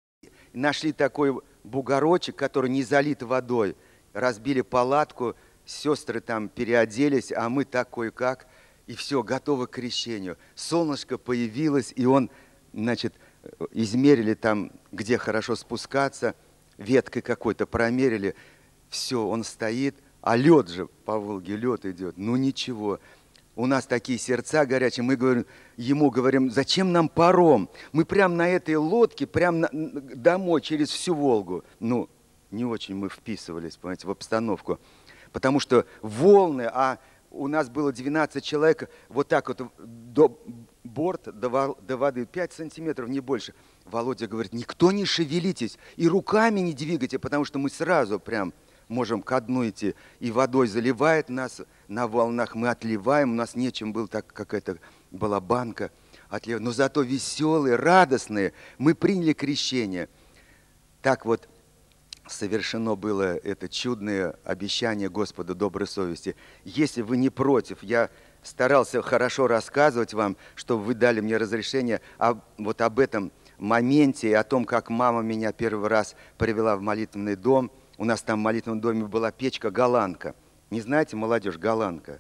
нашли такой бугорочек, который не залит водой. Разбили палатку, сестры там переоделись, а мы такой как, и все, готовы к крещению. Солнышко появилось, и он, значит, измерили там, где хорошо спускаться, веткой какой-то промерили. Все, он стоит, а лед же по Волге, лед идет. Ну ничего, у нас такие сердца горячие, мы говорим, ему говорим, зачем нам паром? Мы прям на этой лодке, прям на, домой через всю Волгу. Ну, не очень мы вписывались, понимаете, в обстановку. Потому что волны, а у нас было 12 человек, вот так вот до борт, до, до воды 5 сантиметров, не больше. Володя говорит, никто не шевелитесь и руками не двигайте, потому что мы сразу прям можем ко дну идти, и водой заливает нас на волнах, мы отливаем, у нас нечем был, так какая-то была банка, отливаем. но зато веселые, радостные, мы приняли крещение. Так вот совершено было это чудное обещание Господа доброй совести. Если вы не против, я старался хорошо рассказывать вам, чтобы вы дали мне разрешение об, вот об этом моменте, о том, как мама меня первый раз привела в молитвенный дом – у нас там в молитвенном доме была печка голландка. Не знаете, молодежь, голландка?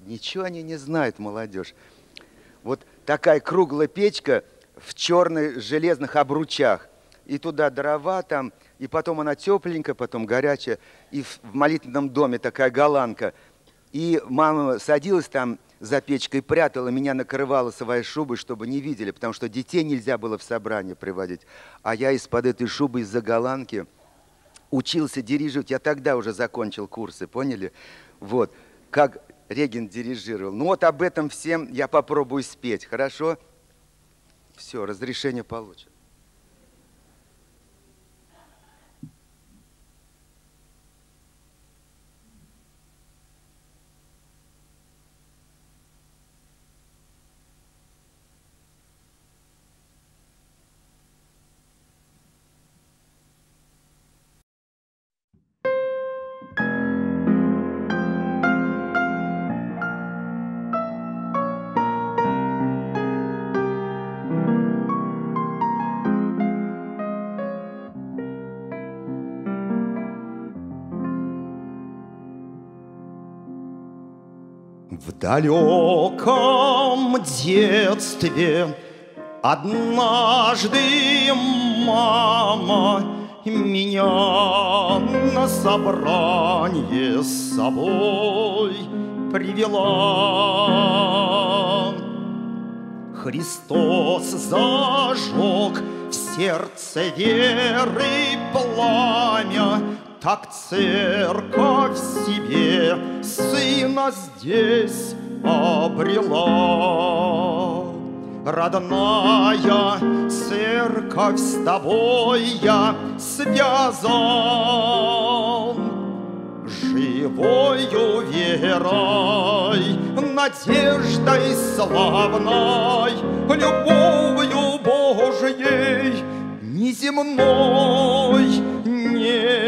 Ничего они не знают, молодежь. Вот такая круглая печка в черных железных обручах. И туда дрова там, и потом она тепленькая, потом горячая. И в молитвенном доме такая голландка. И мама садилась там за печкой, прятала, меня накрывала своей шубой, чтобы не видели, потому что детей нельзя было в собрание приводить. А я из-под этой шубы, из-за голландки – учился дирижировать, я тогда уже закончил курсы, поняли? Вот, как Реген дирижировал. Ну вот об этом всем я попробую спеть, хорошо? Все, разрешение получено. Далеком детстве однажды мама меня на собрание с собой привела. Христос зажег в сердце веры пламя, Так церковь себе сына здесь обрела. Родная церковь, с тобой я связан, Живою верой, надеждой славной, Любовью Божией, неземной, неземной.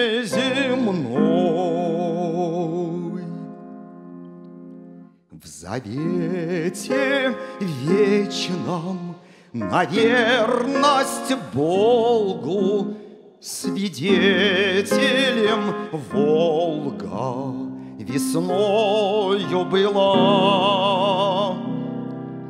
В завете вечном на верность Богу Свидетелем Волга весною была.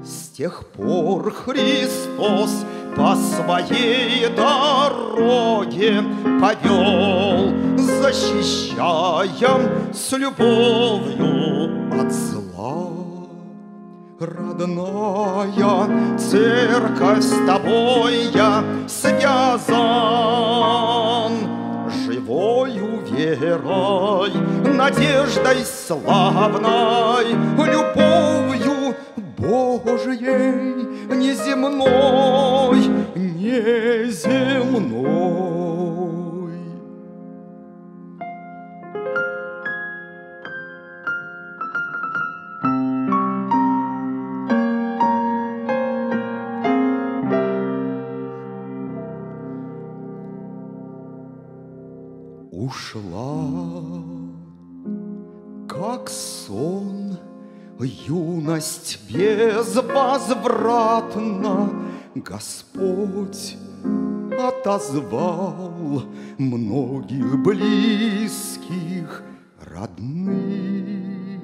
С тех пор Христос по своей дороге повел, защищая с любовью от зла. Родная церковь, с тобой я связан Живою верой, надеждой славной, Любовью Божией неземной, неземной. Ушла, как сон, юность безвозвратна, Господь отозвал многих близких, родных.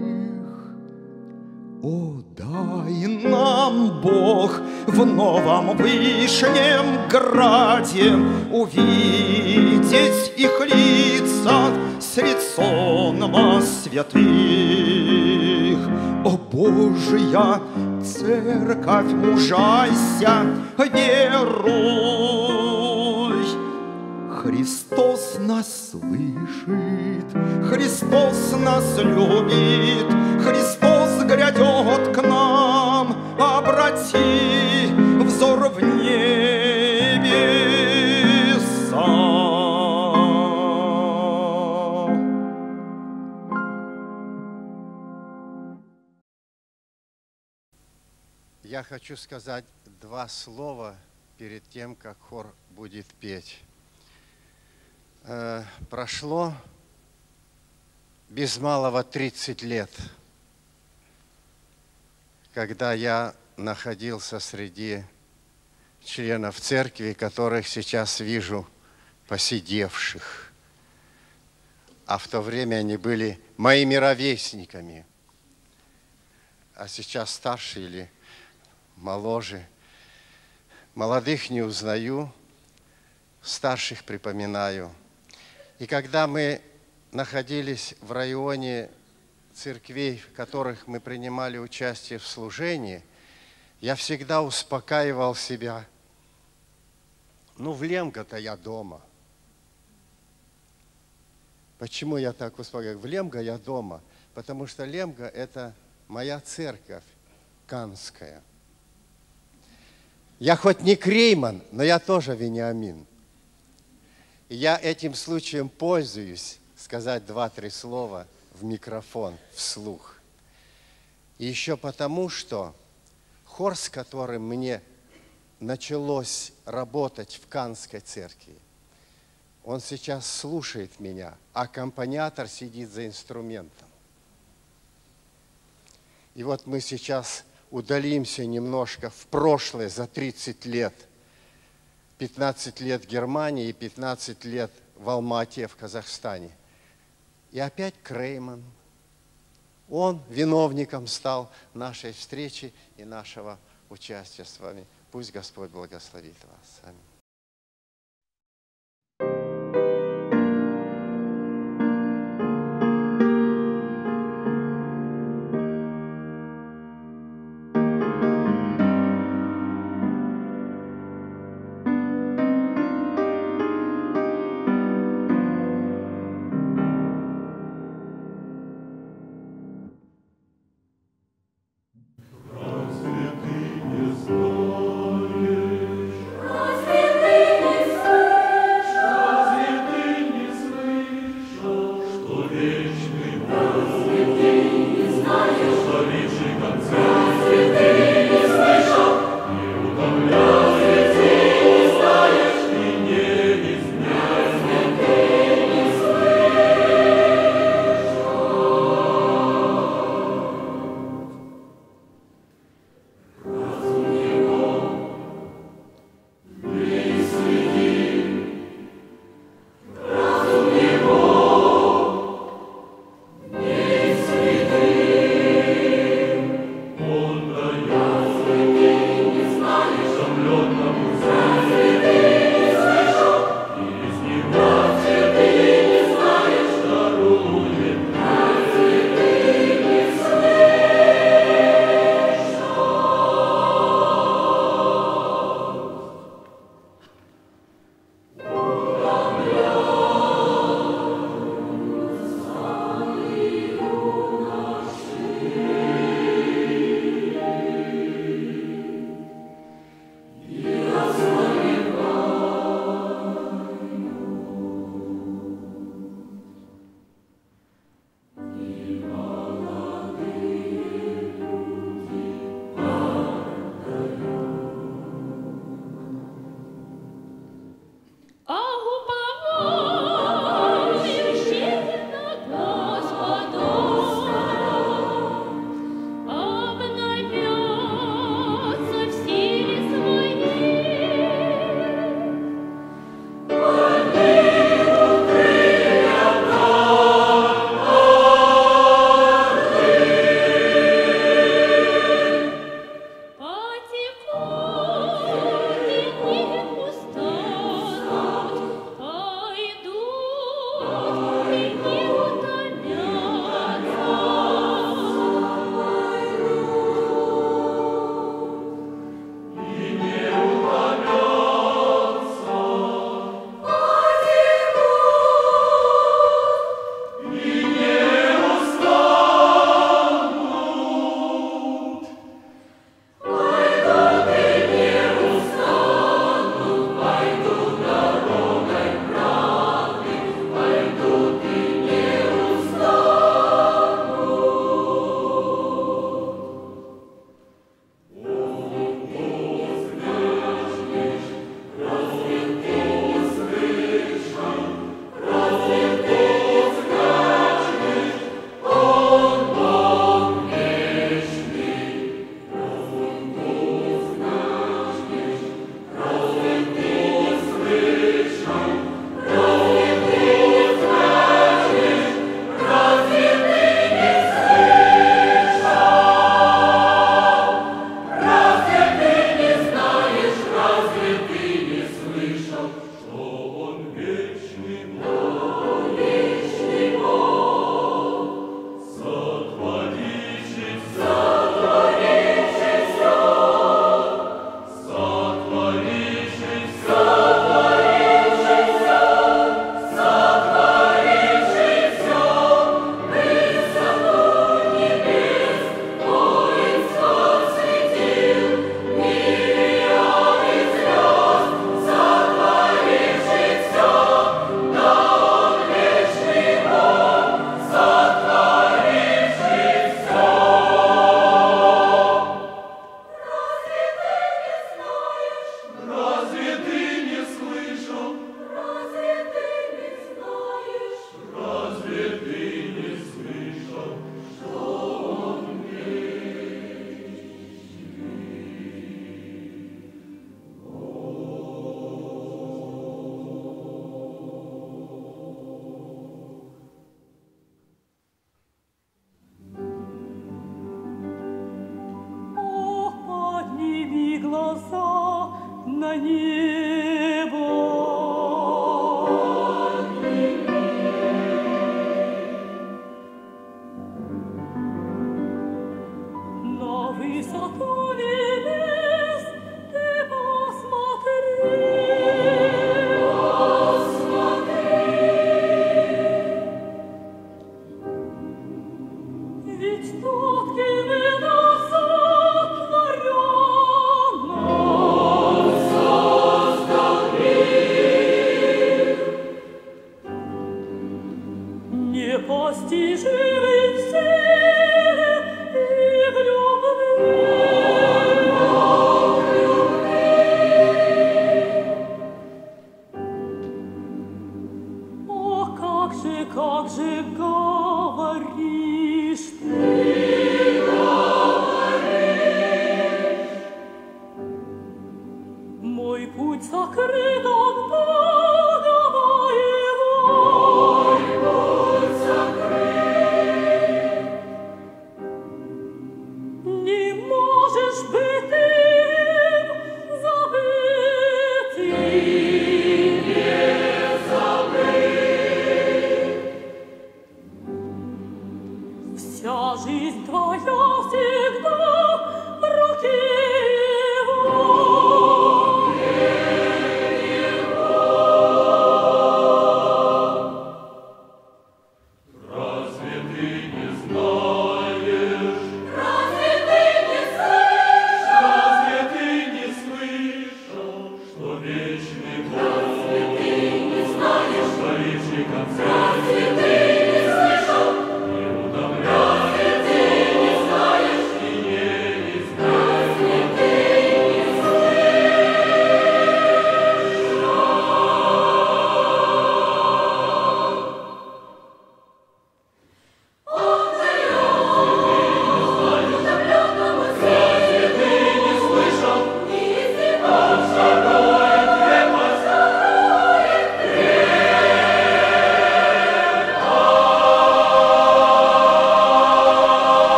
О, дай нам, Бог, в новом вышнем граде Увидеть их лица средь сонма святых. Божья церковь, мужайся, веруй! Христос нас слышит, Христос нас любит, Христос грядет к нам, обрати взор в Я хочу сказать два слова перед тем, как хор будет петь. Э, прошло без малого 30 лет, когда я находился среди членов церкви, которых сейчас вижу посидевших. А в то время они были моими ровесниками. А сейчас старше или моложе. Молодых не узнаю, старших припоминаю. И когда мы находились в районе церквей, в которых мы принимали участие в служении, я всегда успокаивал себя. Ну, в Лемго-то я дома. Почему я так успокаиваю? В Лемго я дома, потому что Лемго – это моя церковь канская. Я хоть не Крейман, но я тоже Вениамин. И я этим случаем пользуюсь сказать два-три слова в микрофон, вслух. И еще потому, что хор, с которым мне началось работать в Канской церкви, он сейчас слушает меня, аккомпаниатор сидит за инструментом. И вот мы сейчас удалимся немножко в прошлое за 30 лет. 15 лет в Германии и 15 лет в Алмате, в Казахстане. И опять Крейман, Он виновником стал нашей встречи и нашего участия с вами. Пусть Господь благословит вас. Аминь.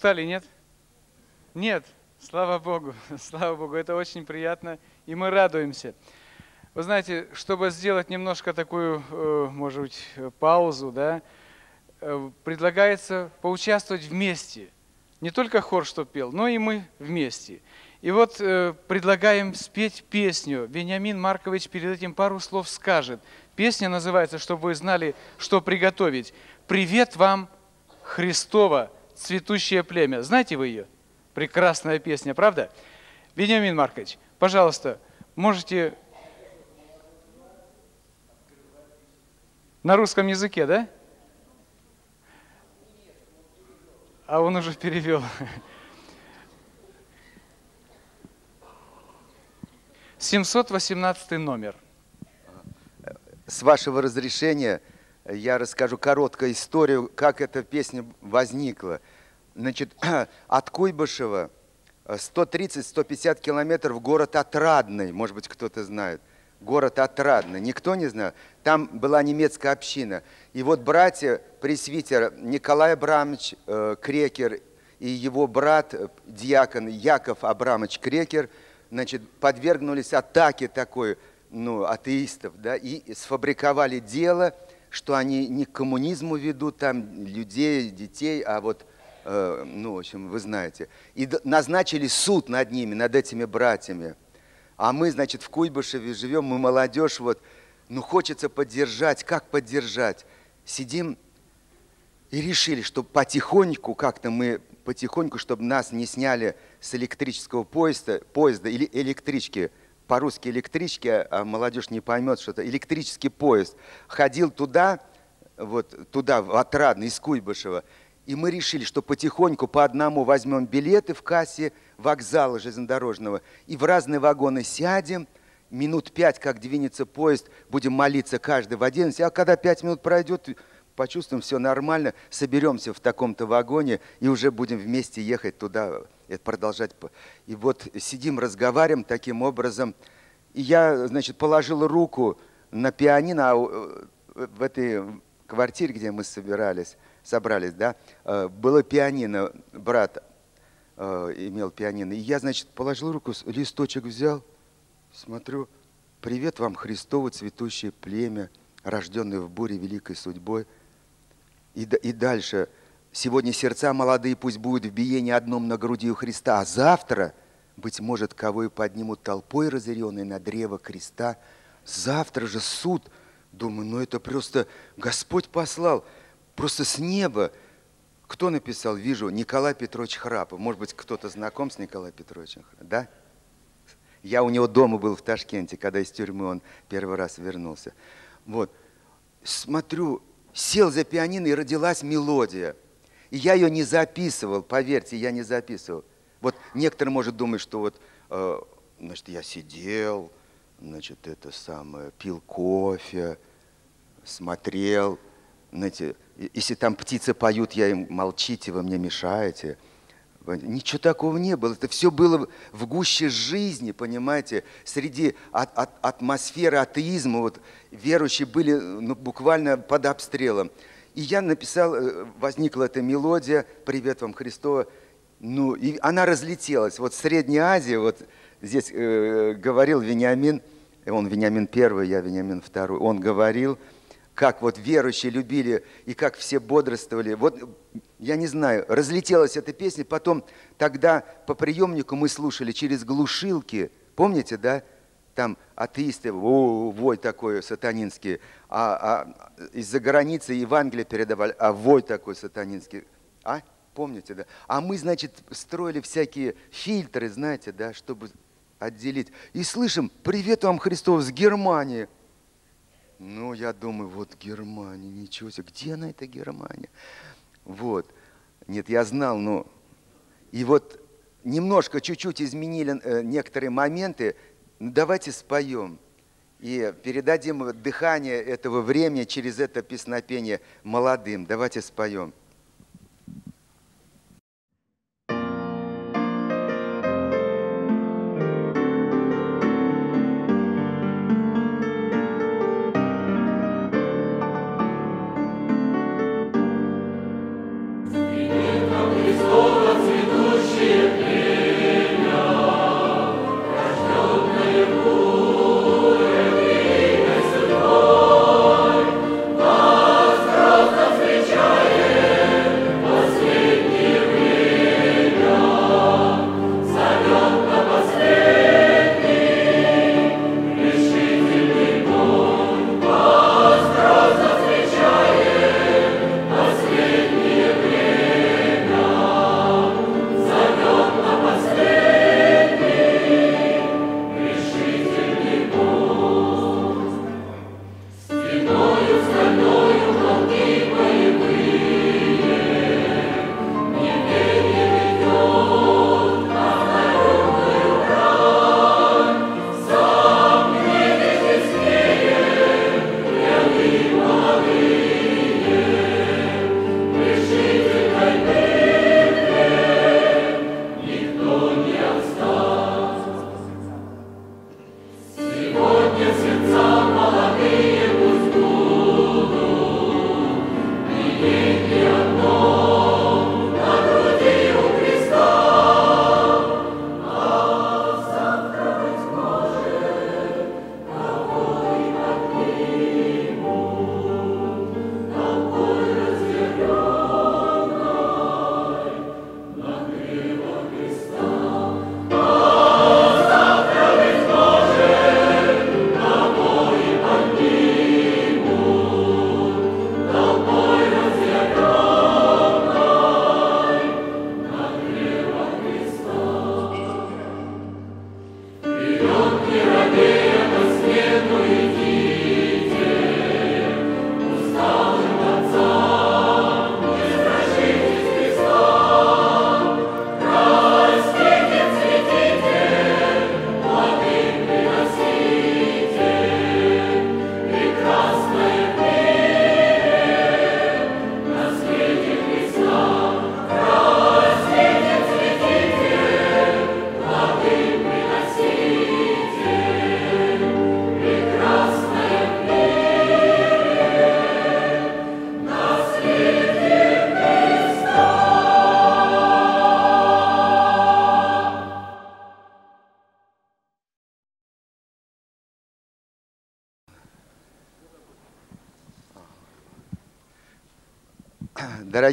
Устали, нет? Нет, слава Богу, слава Богу, это очень приятно, и мы радуемся. Вы знаете, чтобы сделать немножко такую, э, может быть, паузу, да, э, предлагается поучаствовать вместе. Не только хор, что пел, но и мы вместе. И вот э, предлагаем спеть песню. Вениамин Маркович перед этим пару слов скажет. Песня называется, чтобы вы знали, что приготовить. «Привет вам, Христова «Цветущее племя». Знаете вы ее? Прекрасная песня, правда? Вениамин Маркович, пожалуйста, можете на русском языке, да? А он уже перевел. Семьсот восемнадцатый номер. С вашего разрешения я расскажу короткую историю, как эта песня возникла. Значит, от Куйбышева 130-150 э, километров город Отрадный, может быть, кто-то знает. Город Отрадный, никто не знает. Там была немецкая община. И вот братья, пресвитер Николай Абрамович э, Крекер и его брат, э, диакон Яков Абрамович Крекер, значит, подвергнулись атаке такой, ну, атеистов, да, и сфабриковали дело – что они не к коммунизму ведут там людей, детей, а вот, ну, в общем, вы знаете. И назначили суд над ними, над этими братьями. А мы, значит, в Куйбышеве живем, мы молодежь, вот, ну, хочется поддержать. Как поддержать? Сидим и решили, что потихоньку, как-то мы потихоньку, чтобы нас не сняли с электрического поезда, поезда или электрички, по-русски электрички, а молодежь не поймет, что это электрический поезд, ходил туда, вот туда, в Отрадный, из Куйбышева, и мы решили, что потихоньку по одному возьмем билеты в кассе вокзала железнодорожного и в разные вагоны сядем, минут пять, как двинется поезд, будем молиться каждый в 11, а когда пять минут пройдет, почувствуем, все нормально, соберемся в таком-то вагоне и уже будем вместе ехать туда, это продолжать. И вот сидим, разговариваем таким образом. И я, значит, положил руку на пианино, а в этой квартире, где мы собирались, собрались, да, э, было пианино, брат э, имел пианино. И я, значит, положил руку, листочек взял, смотрю, привет вам, Христово цветущее племя, рожденное в буре великой судьбой. И, и дальше. Сегодня сердца молодые пусть будут в биении одном на груди у Христа, а завтра, быть может, кого и поднимут толпой разъяренной на древо креста. Завтра же суд. Думаю, ну это просто Господь послал, просто с неба. Кто написал? Вижу, Николай Петрович Храпов. Может быть, кто-то знаком с Николаем Петровичем? Да? Я у него дома был в Ташкенте, когда из тюрьмы он первый раз вернулся. Вот. Смотрю, сел за пианино и родилась мелодия. И я ее не записывал, поверьте, я не записывал. Вот некоторые, может, думать, что вот, э, значит, я сидел, значит, это самое, пил кофе, смотрел, знаете, если там птицы поют, я им, молчите, вы мне мешаете. Ничего такого не было. Это все было в гуще жизни, понимаете, среди от- от- атмосферы атеизма. Вот, верующие были ну, буквально под обстрелом. И я написал, э, возникла эта мелодия «Привет вам, Христово». Ну, и она разлетелась. Вот Средняя Азия, вот здесь э, говорил Вениамин, он Вениамин первый, я Вениамин второй, он говорил, как вот верующие любили и как все бодрствовали. Вот я не знаю, разлетелась эта песня, потом тогда по приемнику мы слушали через глушилки, помните, да? Там атеисты, о, вой такой сатанинский, а, а из-за границы Евангелие передавали, а вой такой сатанинский. А? Помните, да? А мы, значит, строили всякие фильтры, знаете, да, чтобы отделить. И слышим, привет вам, Христос, с Германии. Ну, я думаю, вот Германия, ничего себе, где она, эта Германия? Вот. Нет, я знал, но... И вот немножко, чуть-чуть изменили э, некоторые моменты. Ну, давайте споем. И передадим дыхание этого времени через это песнопение молодым. Давайте споем.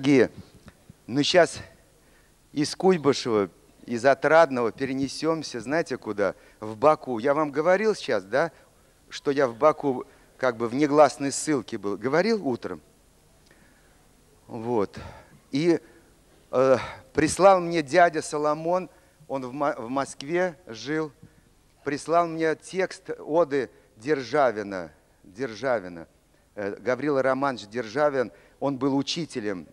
Дорогие, ну сейчас из Куйбышева, из Отрадного перенесемся, знаете куда? В Баку. Я вам говорил сейчас, да, что я в Баку как бы в негласной ссылке был. Говорил утром? Вот. И э, прислал мне дядя Соломон, он в, в Москве жил, прислал мне текст оды Державина, Державина. Э, Гаврила Романович Державин, он был учителем,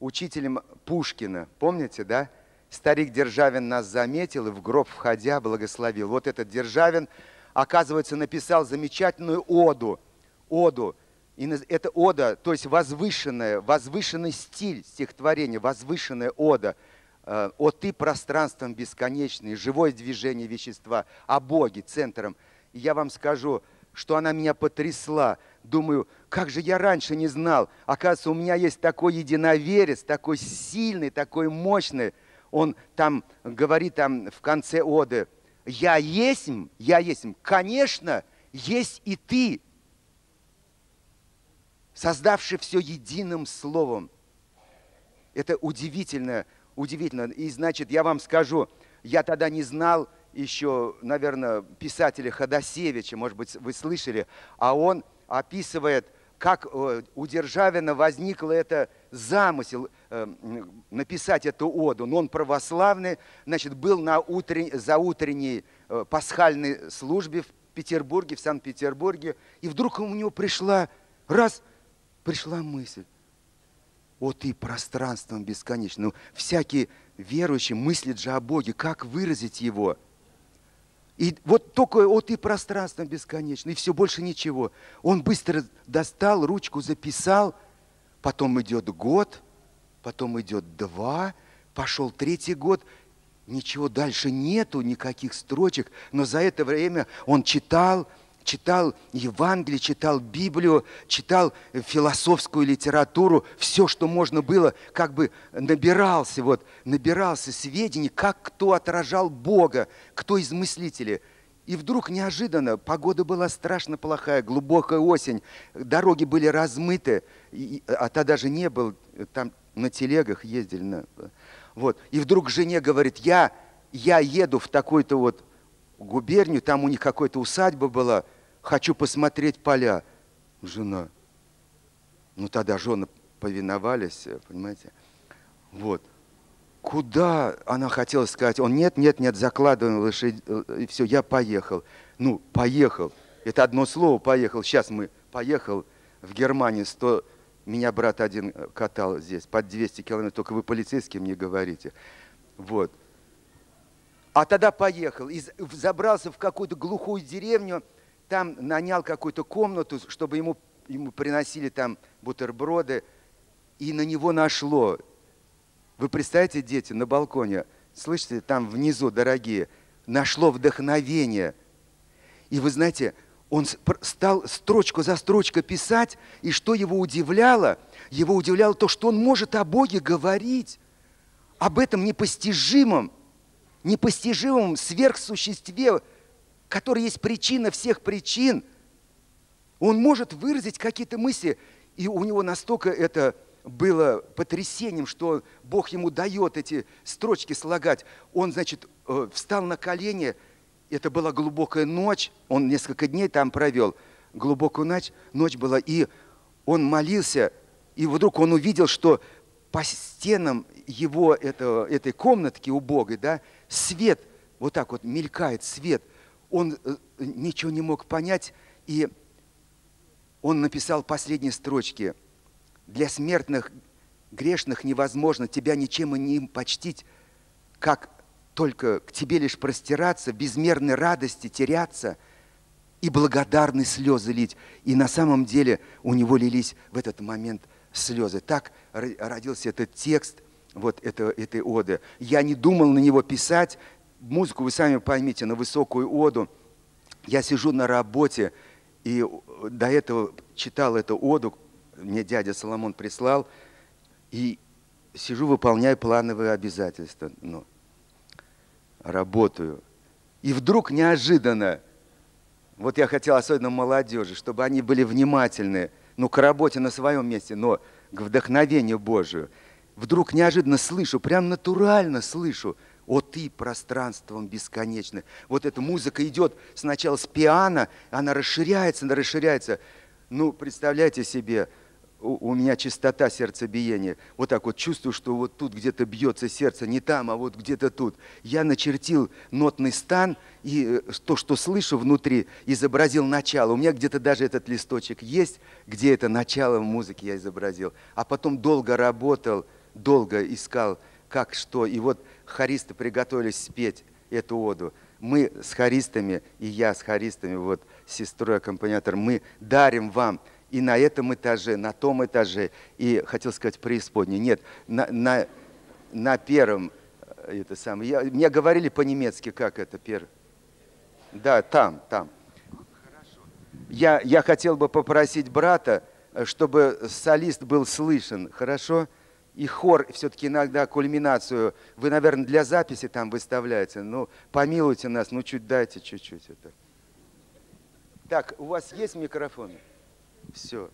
учителем Пушкина. Помните, да? Старик Державин нас заметил и в гроб входя благословил. Вот этот Державин, оказывается, написал замечательную оду. Оду. И это ода, то есть возвышенная, возвышенный стиль стихотворения, возвышенная ода. Э, О ты пространством бесконечным, живое движение вещества, о Боге центром. И я вам скажу, что она меня потрясла. Думаю, как же я раньше не знал. Оказывается, у меня есть такой единоверец, такой сильный, такой мощный. Он там говорит там в конце оды, я есть, я есть. Конечно, есть и ты, создавший все единым словом. Это удивительно, удивительно. И значит, я вам скажу, я тогда не знал еще, наверное, писателя Ходосевича, может быть, вы слышали, а он описывает, как э, у Державина возникло это замысел э, написать эту оду. Но он православный, значит, был на утрен... за утренней э, пасхальной службе в Петербурге, в Санкт-Петербурге, и вдруг у него пришла, раз, пришла мысль, о ты пространством бесконечным. Ну, всякий верующий мыслит же о Боге, как выразить его. И вот только о ты пространством бесконечным, и все больше ничего. Он быстро достал, ручку записал, потом идет год, потом идет два, пошел третий год, ничего дальше нету, никаких строчек, но за это время он читал, читал Евангелие, читал Библию, читал философскую литературу, все, что можно было, как бы набирался, вот, набирался сведений, как кто отражал Бога, кто из мыслителей. И вдруг неожиданно погода была страшно плохая, глубокая осень, дороги были размыты, и- а тогда же не был, там на телегах ездили. на- вот. И вдруг жене говорит, я, я еду в такой-то вот губернию, там у них какая-то усадьба была, хочу посмотреть поля. Жена, ну тогда жены повиновались, понимаете. Вот. Куда она хотела сказать? Он, нет, нет, нет, закладываем лошадь, э, и все, я поехал. Ну, поехал. Это одно слово, поехал. Сейчас мы поехал в Германию, 100, меня брат один э, катал здесь, под 200 километров, только вы полицейским не говорите. Вот. А тогда поехал и забрался в какую-то глухую деревню, там нанял какую-то комнату, чтобы ему, ему приносили там бутерброды, и на него нашло. Вы представляете, дети, на балконе, слышите, там внизу, дорогие, нашло вдохновение. И вы знаете, он стал строчку за строчкой писать, и что его удивляло? Его удивляло то, что он может о Боге говорить, об этом непостижимом, непостижимом сверхсуществе, которое есть причина всех причин. Он может выразить какие-то мысли, и у него настолько это было потрясением, что Бог ему дает эти строчки слагать. Он, значит, э, встал на колени, это была глубокая ночь, он несколько дней там провел, глубокую ночь, ночь была, и он молился, и вдруг он увидел, что по стенам его этого, этой комнатки убогой, да, свет, вот так вот мелькает свет. Он э, ничего не мог понять, и он написал последние строчки. Для смертных грешных невозможно тебя ничем и не почтить, как только к тебе лишь простираться, безмерной радости теряться и благодарные слезы лить. И на самом деле у него лились в этот момент слезы. Так ро- родился этот текст вот это, этой оды. Я не думал на него писать. Музыку вы сами поймите, на высокую оду. Я сижу на работе, и до этого читал эту оду, мне дядя Соломон прислал, и сижу, выполняю плановые обязательства. Ну, работаю. И вдруг неожиданно, вот я хотел особенно молодежи, чтобы они были внимательны, ну, к работе на своем месте, но к вдохновению Божию, вдруг неожиданно слышу, прям натурально слышу, о ты пространством бесконечным. Вот эта музыка идет сначала с пиано, она расширяется, она расширяется. Ну, представляете себе, у, у меня частота сердцебиения. Вот так вот чувствую, что вот тут где-то бьется сердце, не там, а вот где-то тут. Я начертил нотный стан, и э, то, что слышу внутри, изобразил начало. У меня где-то даже этот листочек есть, где это начало музыки я изобразил. А потом долго работал, долго искал, как что. И вот хористы приготовились спеть эту оду. Мы с хористами, и я с хористами, вот сестрой аккомпаниатор, мы дарим вам и на этом этаже, на том этаже, и хотел сказать преисподней. Нет, на, на, на первом, э, это самое, я, мне говорили по-немецки, как это первый. Да, там, там. Я, я хотел бы попросить брата, э, чтобы солист был слышен, хорошо? И хор все-таки иногда кульминацию, вы, наверное, для записи там выставляете, ну, помилуйте нас, ну, чуть дайте, чуть-чуть это. Так, у вас есть микрофоны? Все.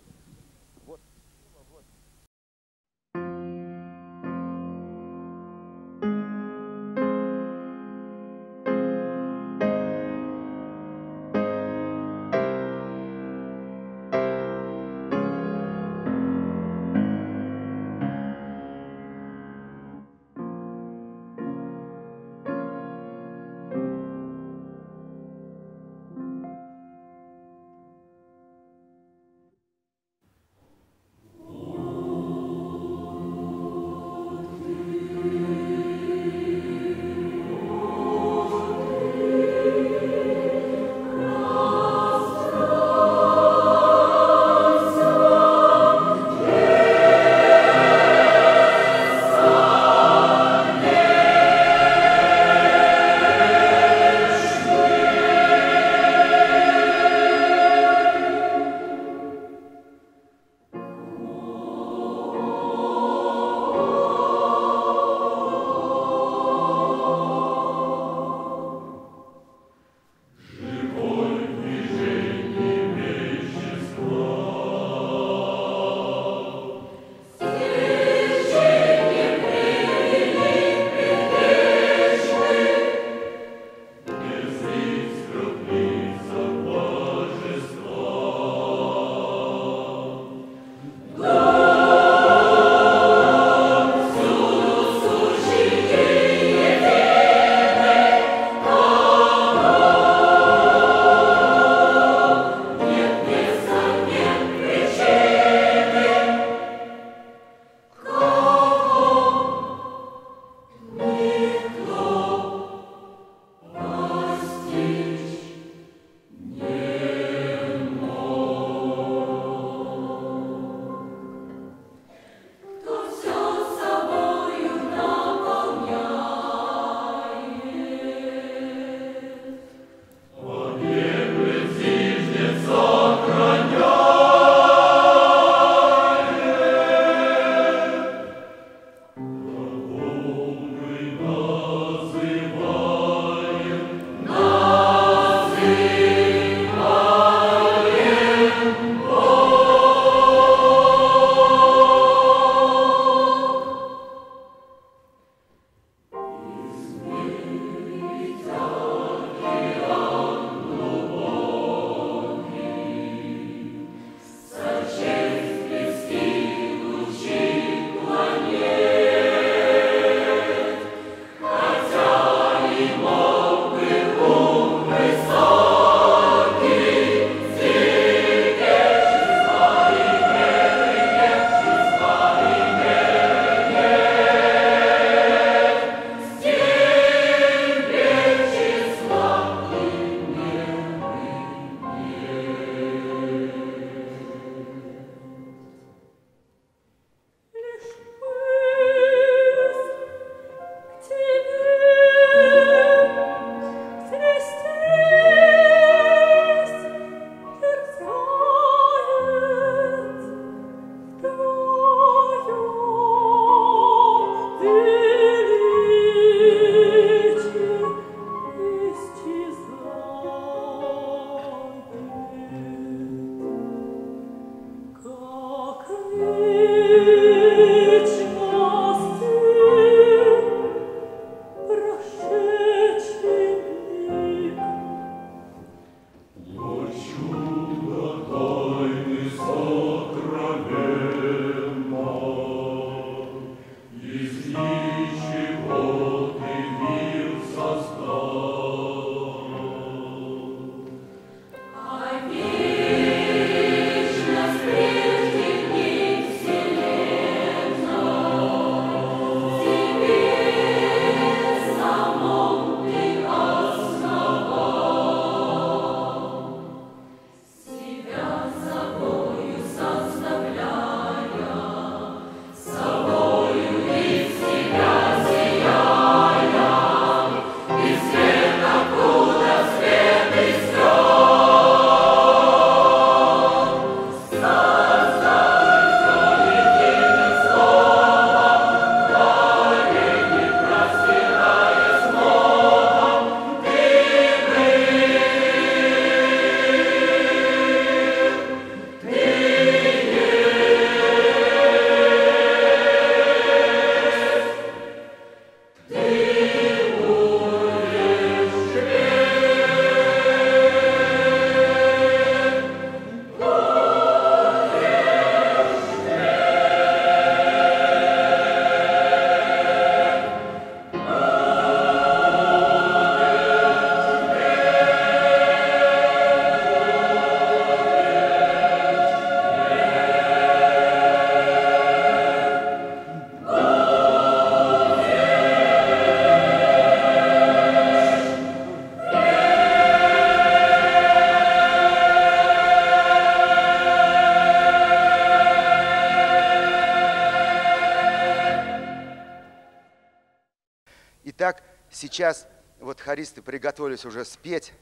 Сейчас вот хористы приготовились уже спеть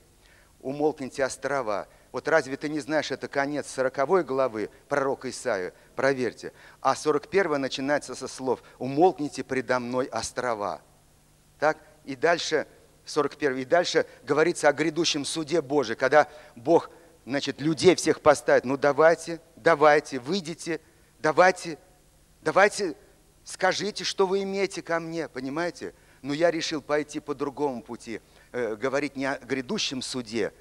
«Умолкните острова». Вот разве ты не знаешь, это конец 40 главы пророка Исаия? Проверьте. А 41 начинается со слов «Умолкните предо мной острова». Так? И дальше, 41 и дальше говорится о грядущем суде Божьем, когда Бог, значит, людей всех поставит. Ну давайте, давайте, выйдите, давайте, давайте, скажите, что вы имеете ко мне, понимаете? Но я решил пойти по другому пути, э, говорить не о грядущем суде,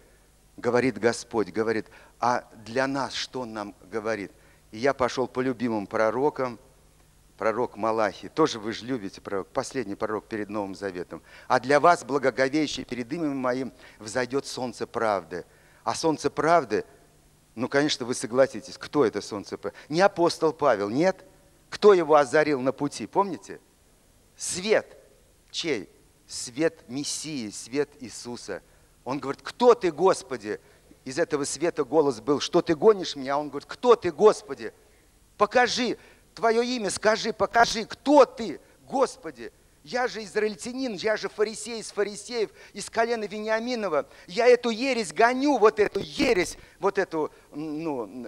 говорит Господь, говорит, а для нас что Он нам говорит? И я пошел по любимым пророкам, пророк Малахи, тоже вы же любите пророк, последний пророк перед Новым Заветом. А для вас, благоговеющий перед именем моим, взойдет солнце правды. А солнце правды, ну, конечно, вы согласитесь, кто это солнце правды? Не апостол Павел, нет? Кто его озарил на пути, помните? Свет. Чей? Свет Мессии, свет Иисуса – он говорит, кто ты, Господи? Из этого света голос был, что ты гонишь меня? Он говорит, кто ты, Господи? Покажи, твое имя скажи, покажи, кто ты, Господи? Я же израильтянин, я же фарисей из фарисеев, из колена Вениаминова. Я эту ересь гоню, вот эту ересь, вот эту ну,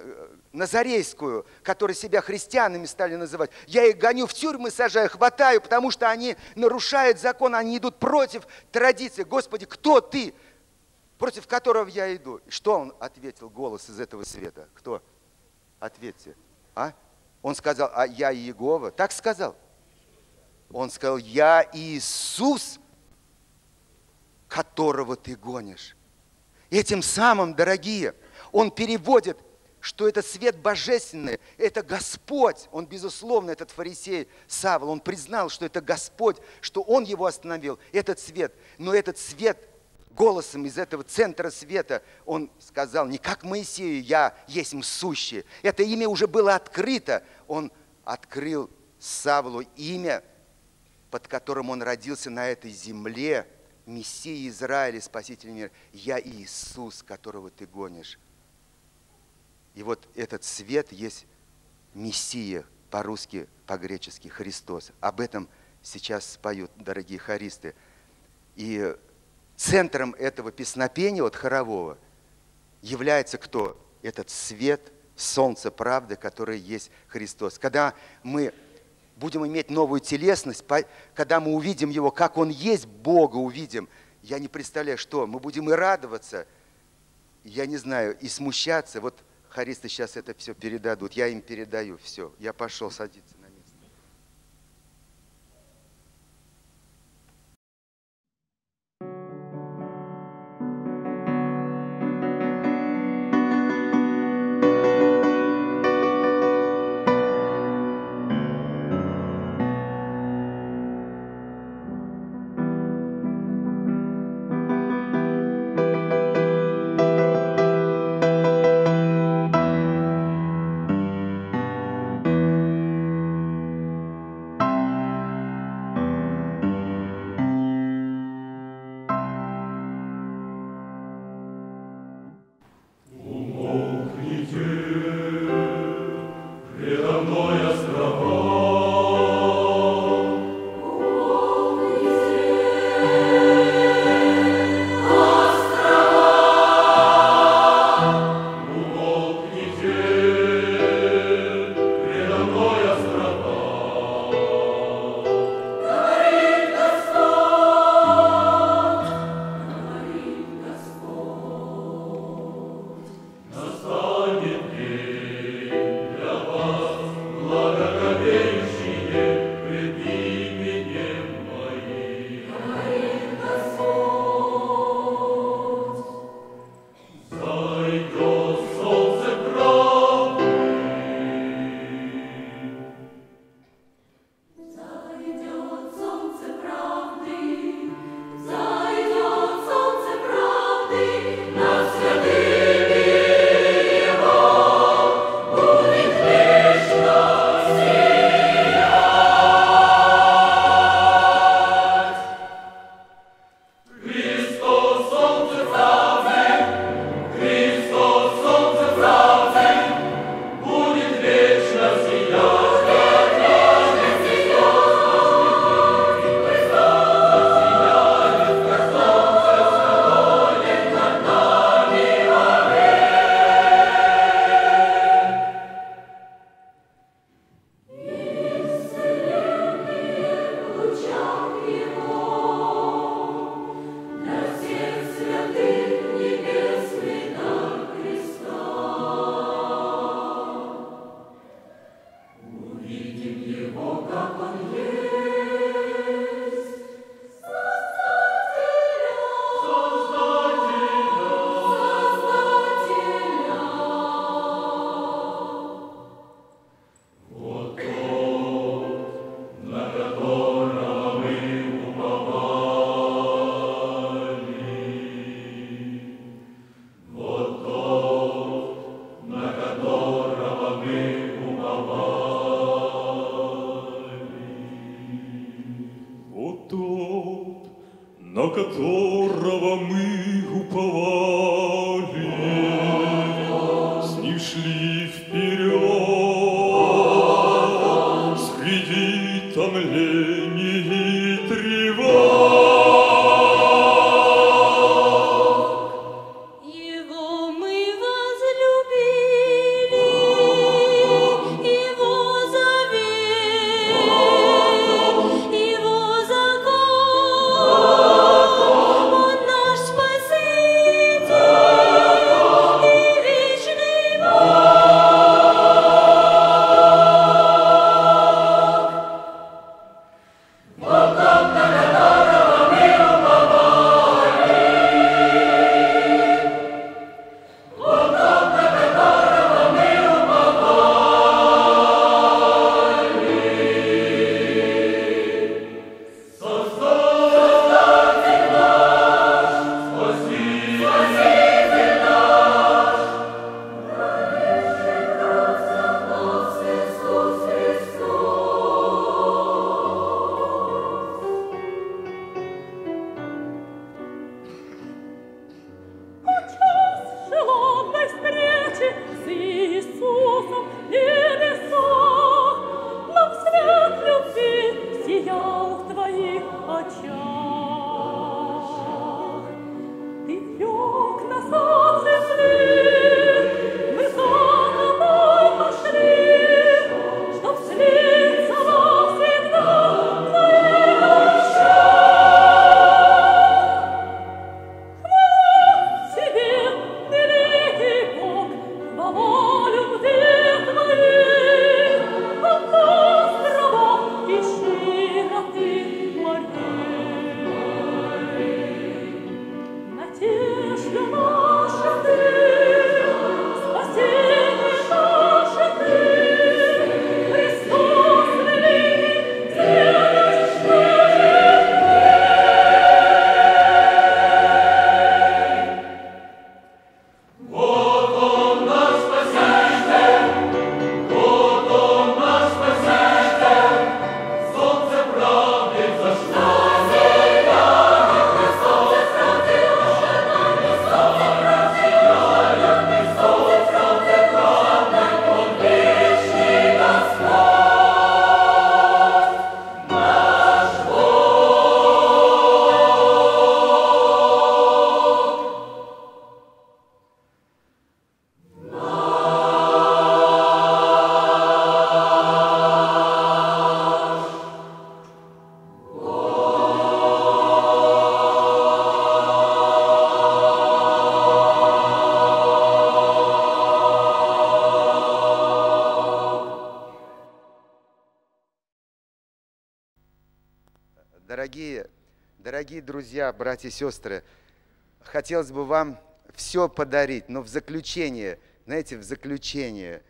назарейскую, которые себя христианами стали называть. Я их гоню в тюрьмы, сажаю, хватаю, потому что они нарушают закон, они идут против традиции. Господи, кто ты? против которого я иду. Что он ответил, голос из этого света? Кто? Ответьте. А? Он сказал, а я Иегова. Так сказал? Он сказал, я Иисус, которого ты гонишь. Этим самым, дорогие, он переводит, что это свет божественный, это Господь. Он, безусловно, этот фарисей Савл, он признал, что это Господь, что он его остановил, этот свет. Но этот свет голосом из этого центра света он сказал, не как Моисею, я есть сущий. Это имя уже было открыто. Он открыл Савлу имя, под которым он родился на этой земле, Мессия Израиля, Спаситель мира. Я Иисус, которого ты гонишь. И вот этот свет есть Мессия, по-русски, по-гречески, Христос. Об этом сейчас поют дорогие хористы. И центром этого песнопения, вот хорового, является кто? Этот свет, солнце правды, который есть Христос. Когда мы будем иметь новую телесность, когда мы увидим Его, как Он есть, Бога увидим, я не представляю, что, мы будем и радоваться, я не знаю, и смущаться. Вот хористы сейчас это все передадут, я им передаю все. Я пошел садиться. Братья и сестры, хотелось бы вам все подарить, но в заключение, знаете, в заключение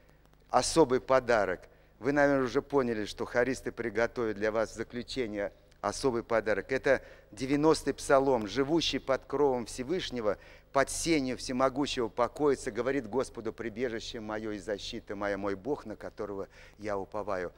особый подарок. Вы, наверное, уже поняли, что хористы приготовят для вас в заключение особый подарок. Это 90-й псалом, живущий под кровом Всевышнего, под сенью всемогущего покоится, говорит Господу, прибежище мое и защита моя, мой Бог, на которого я уповаю.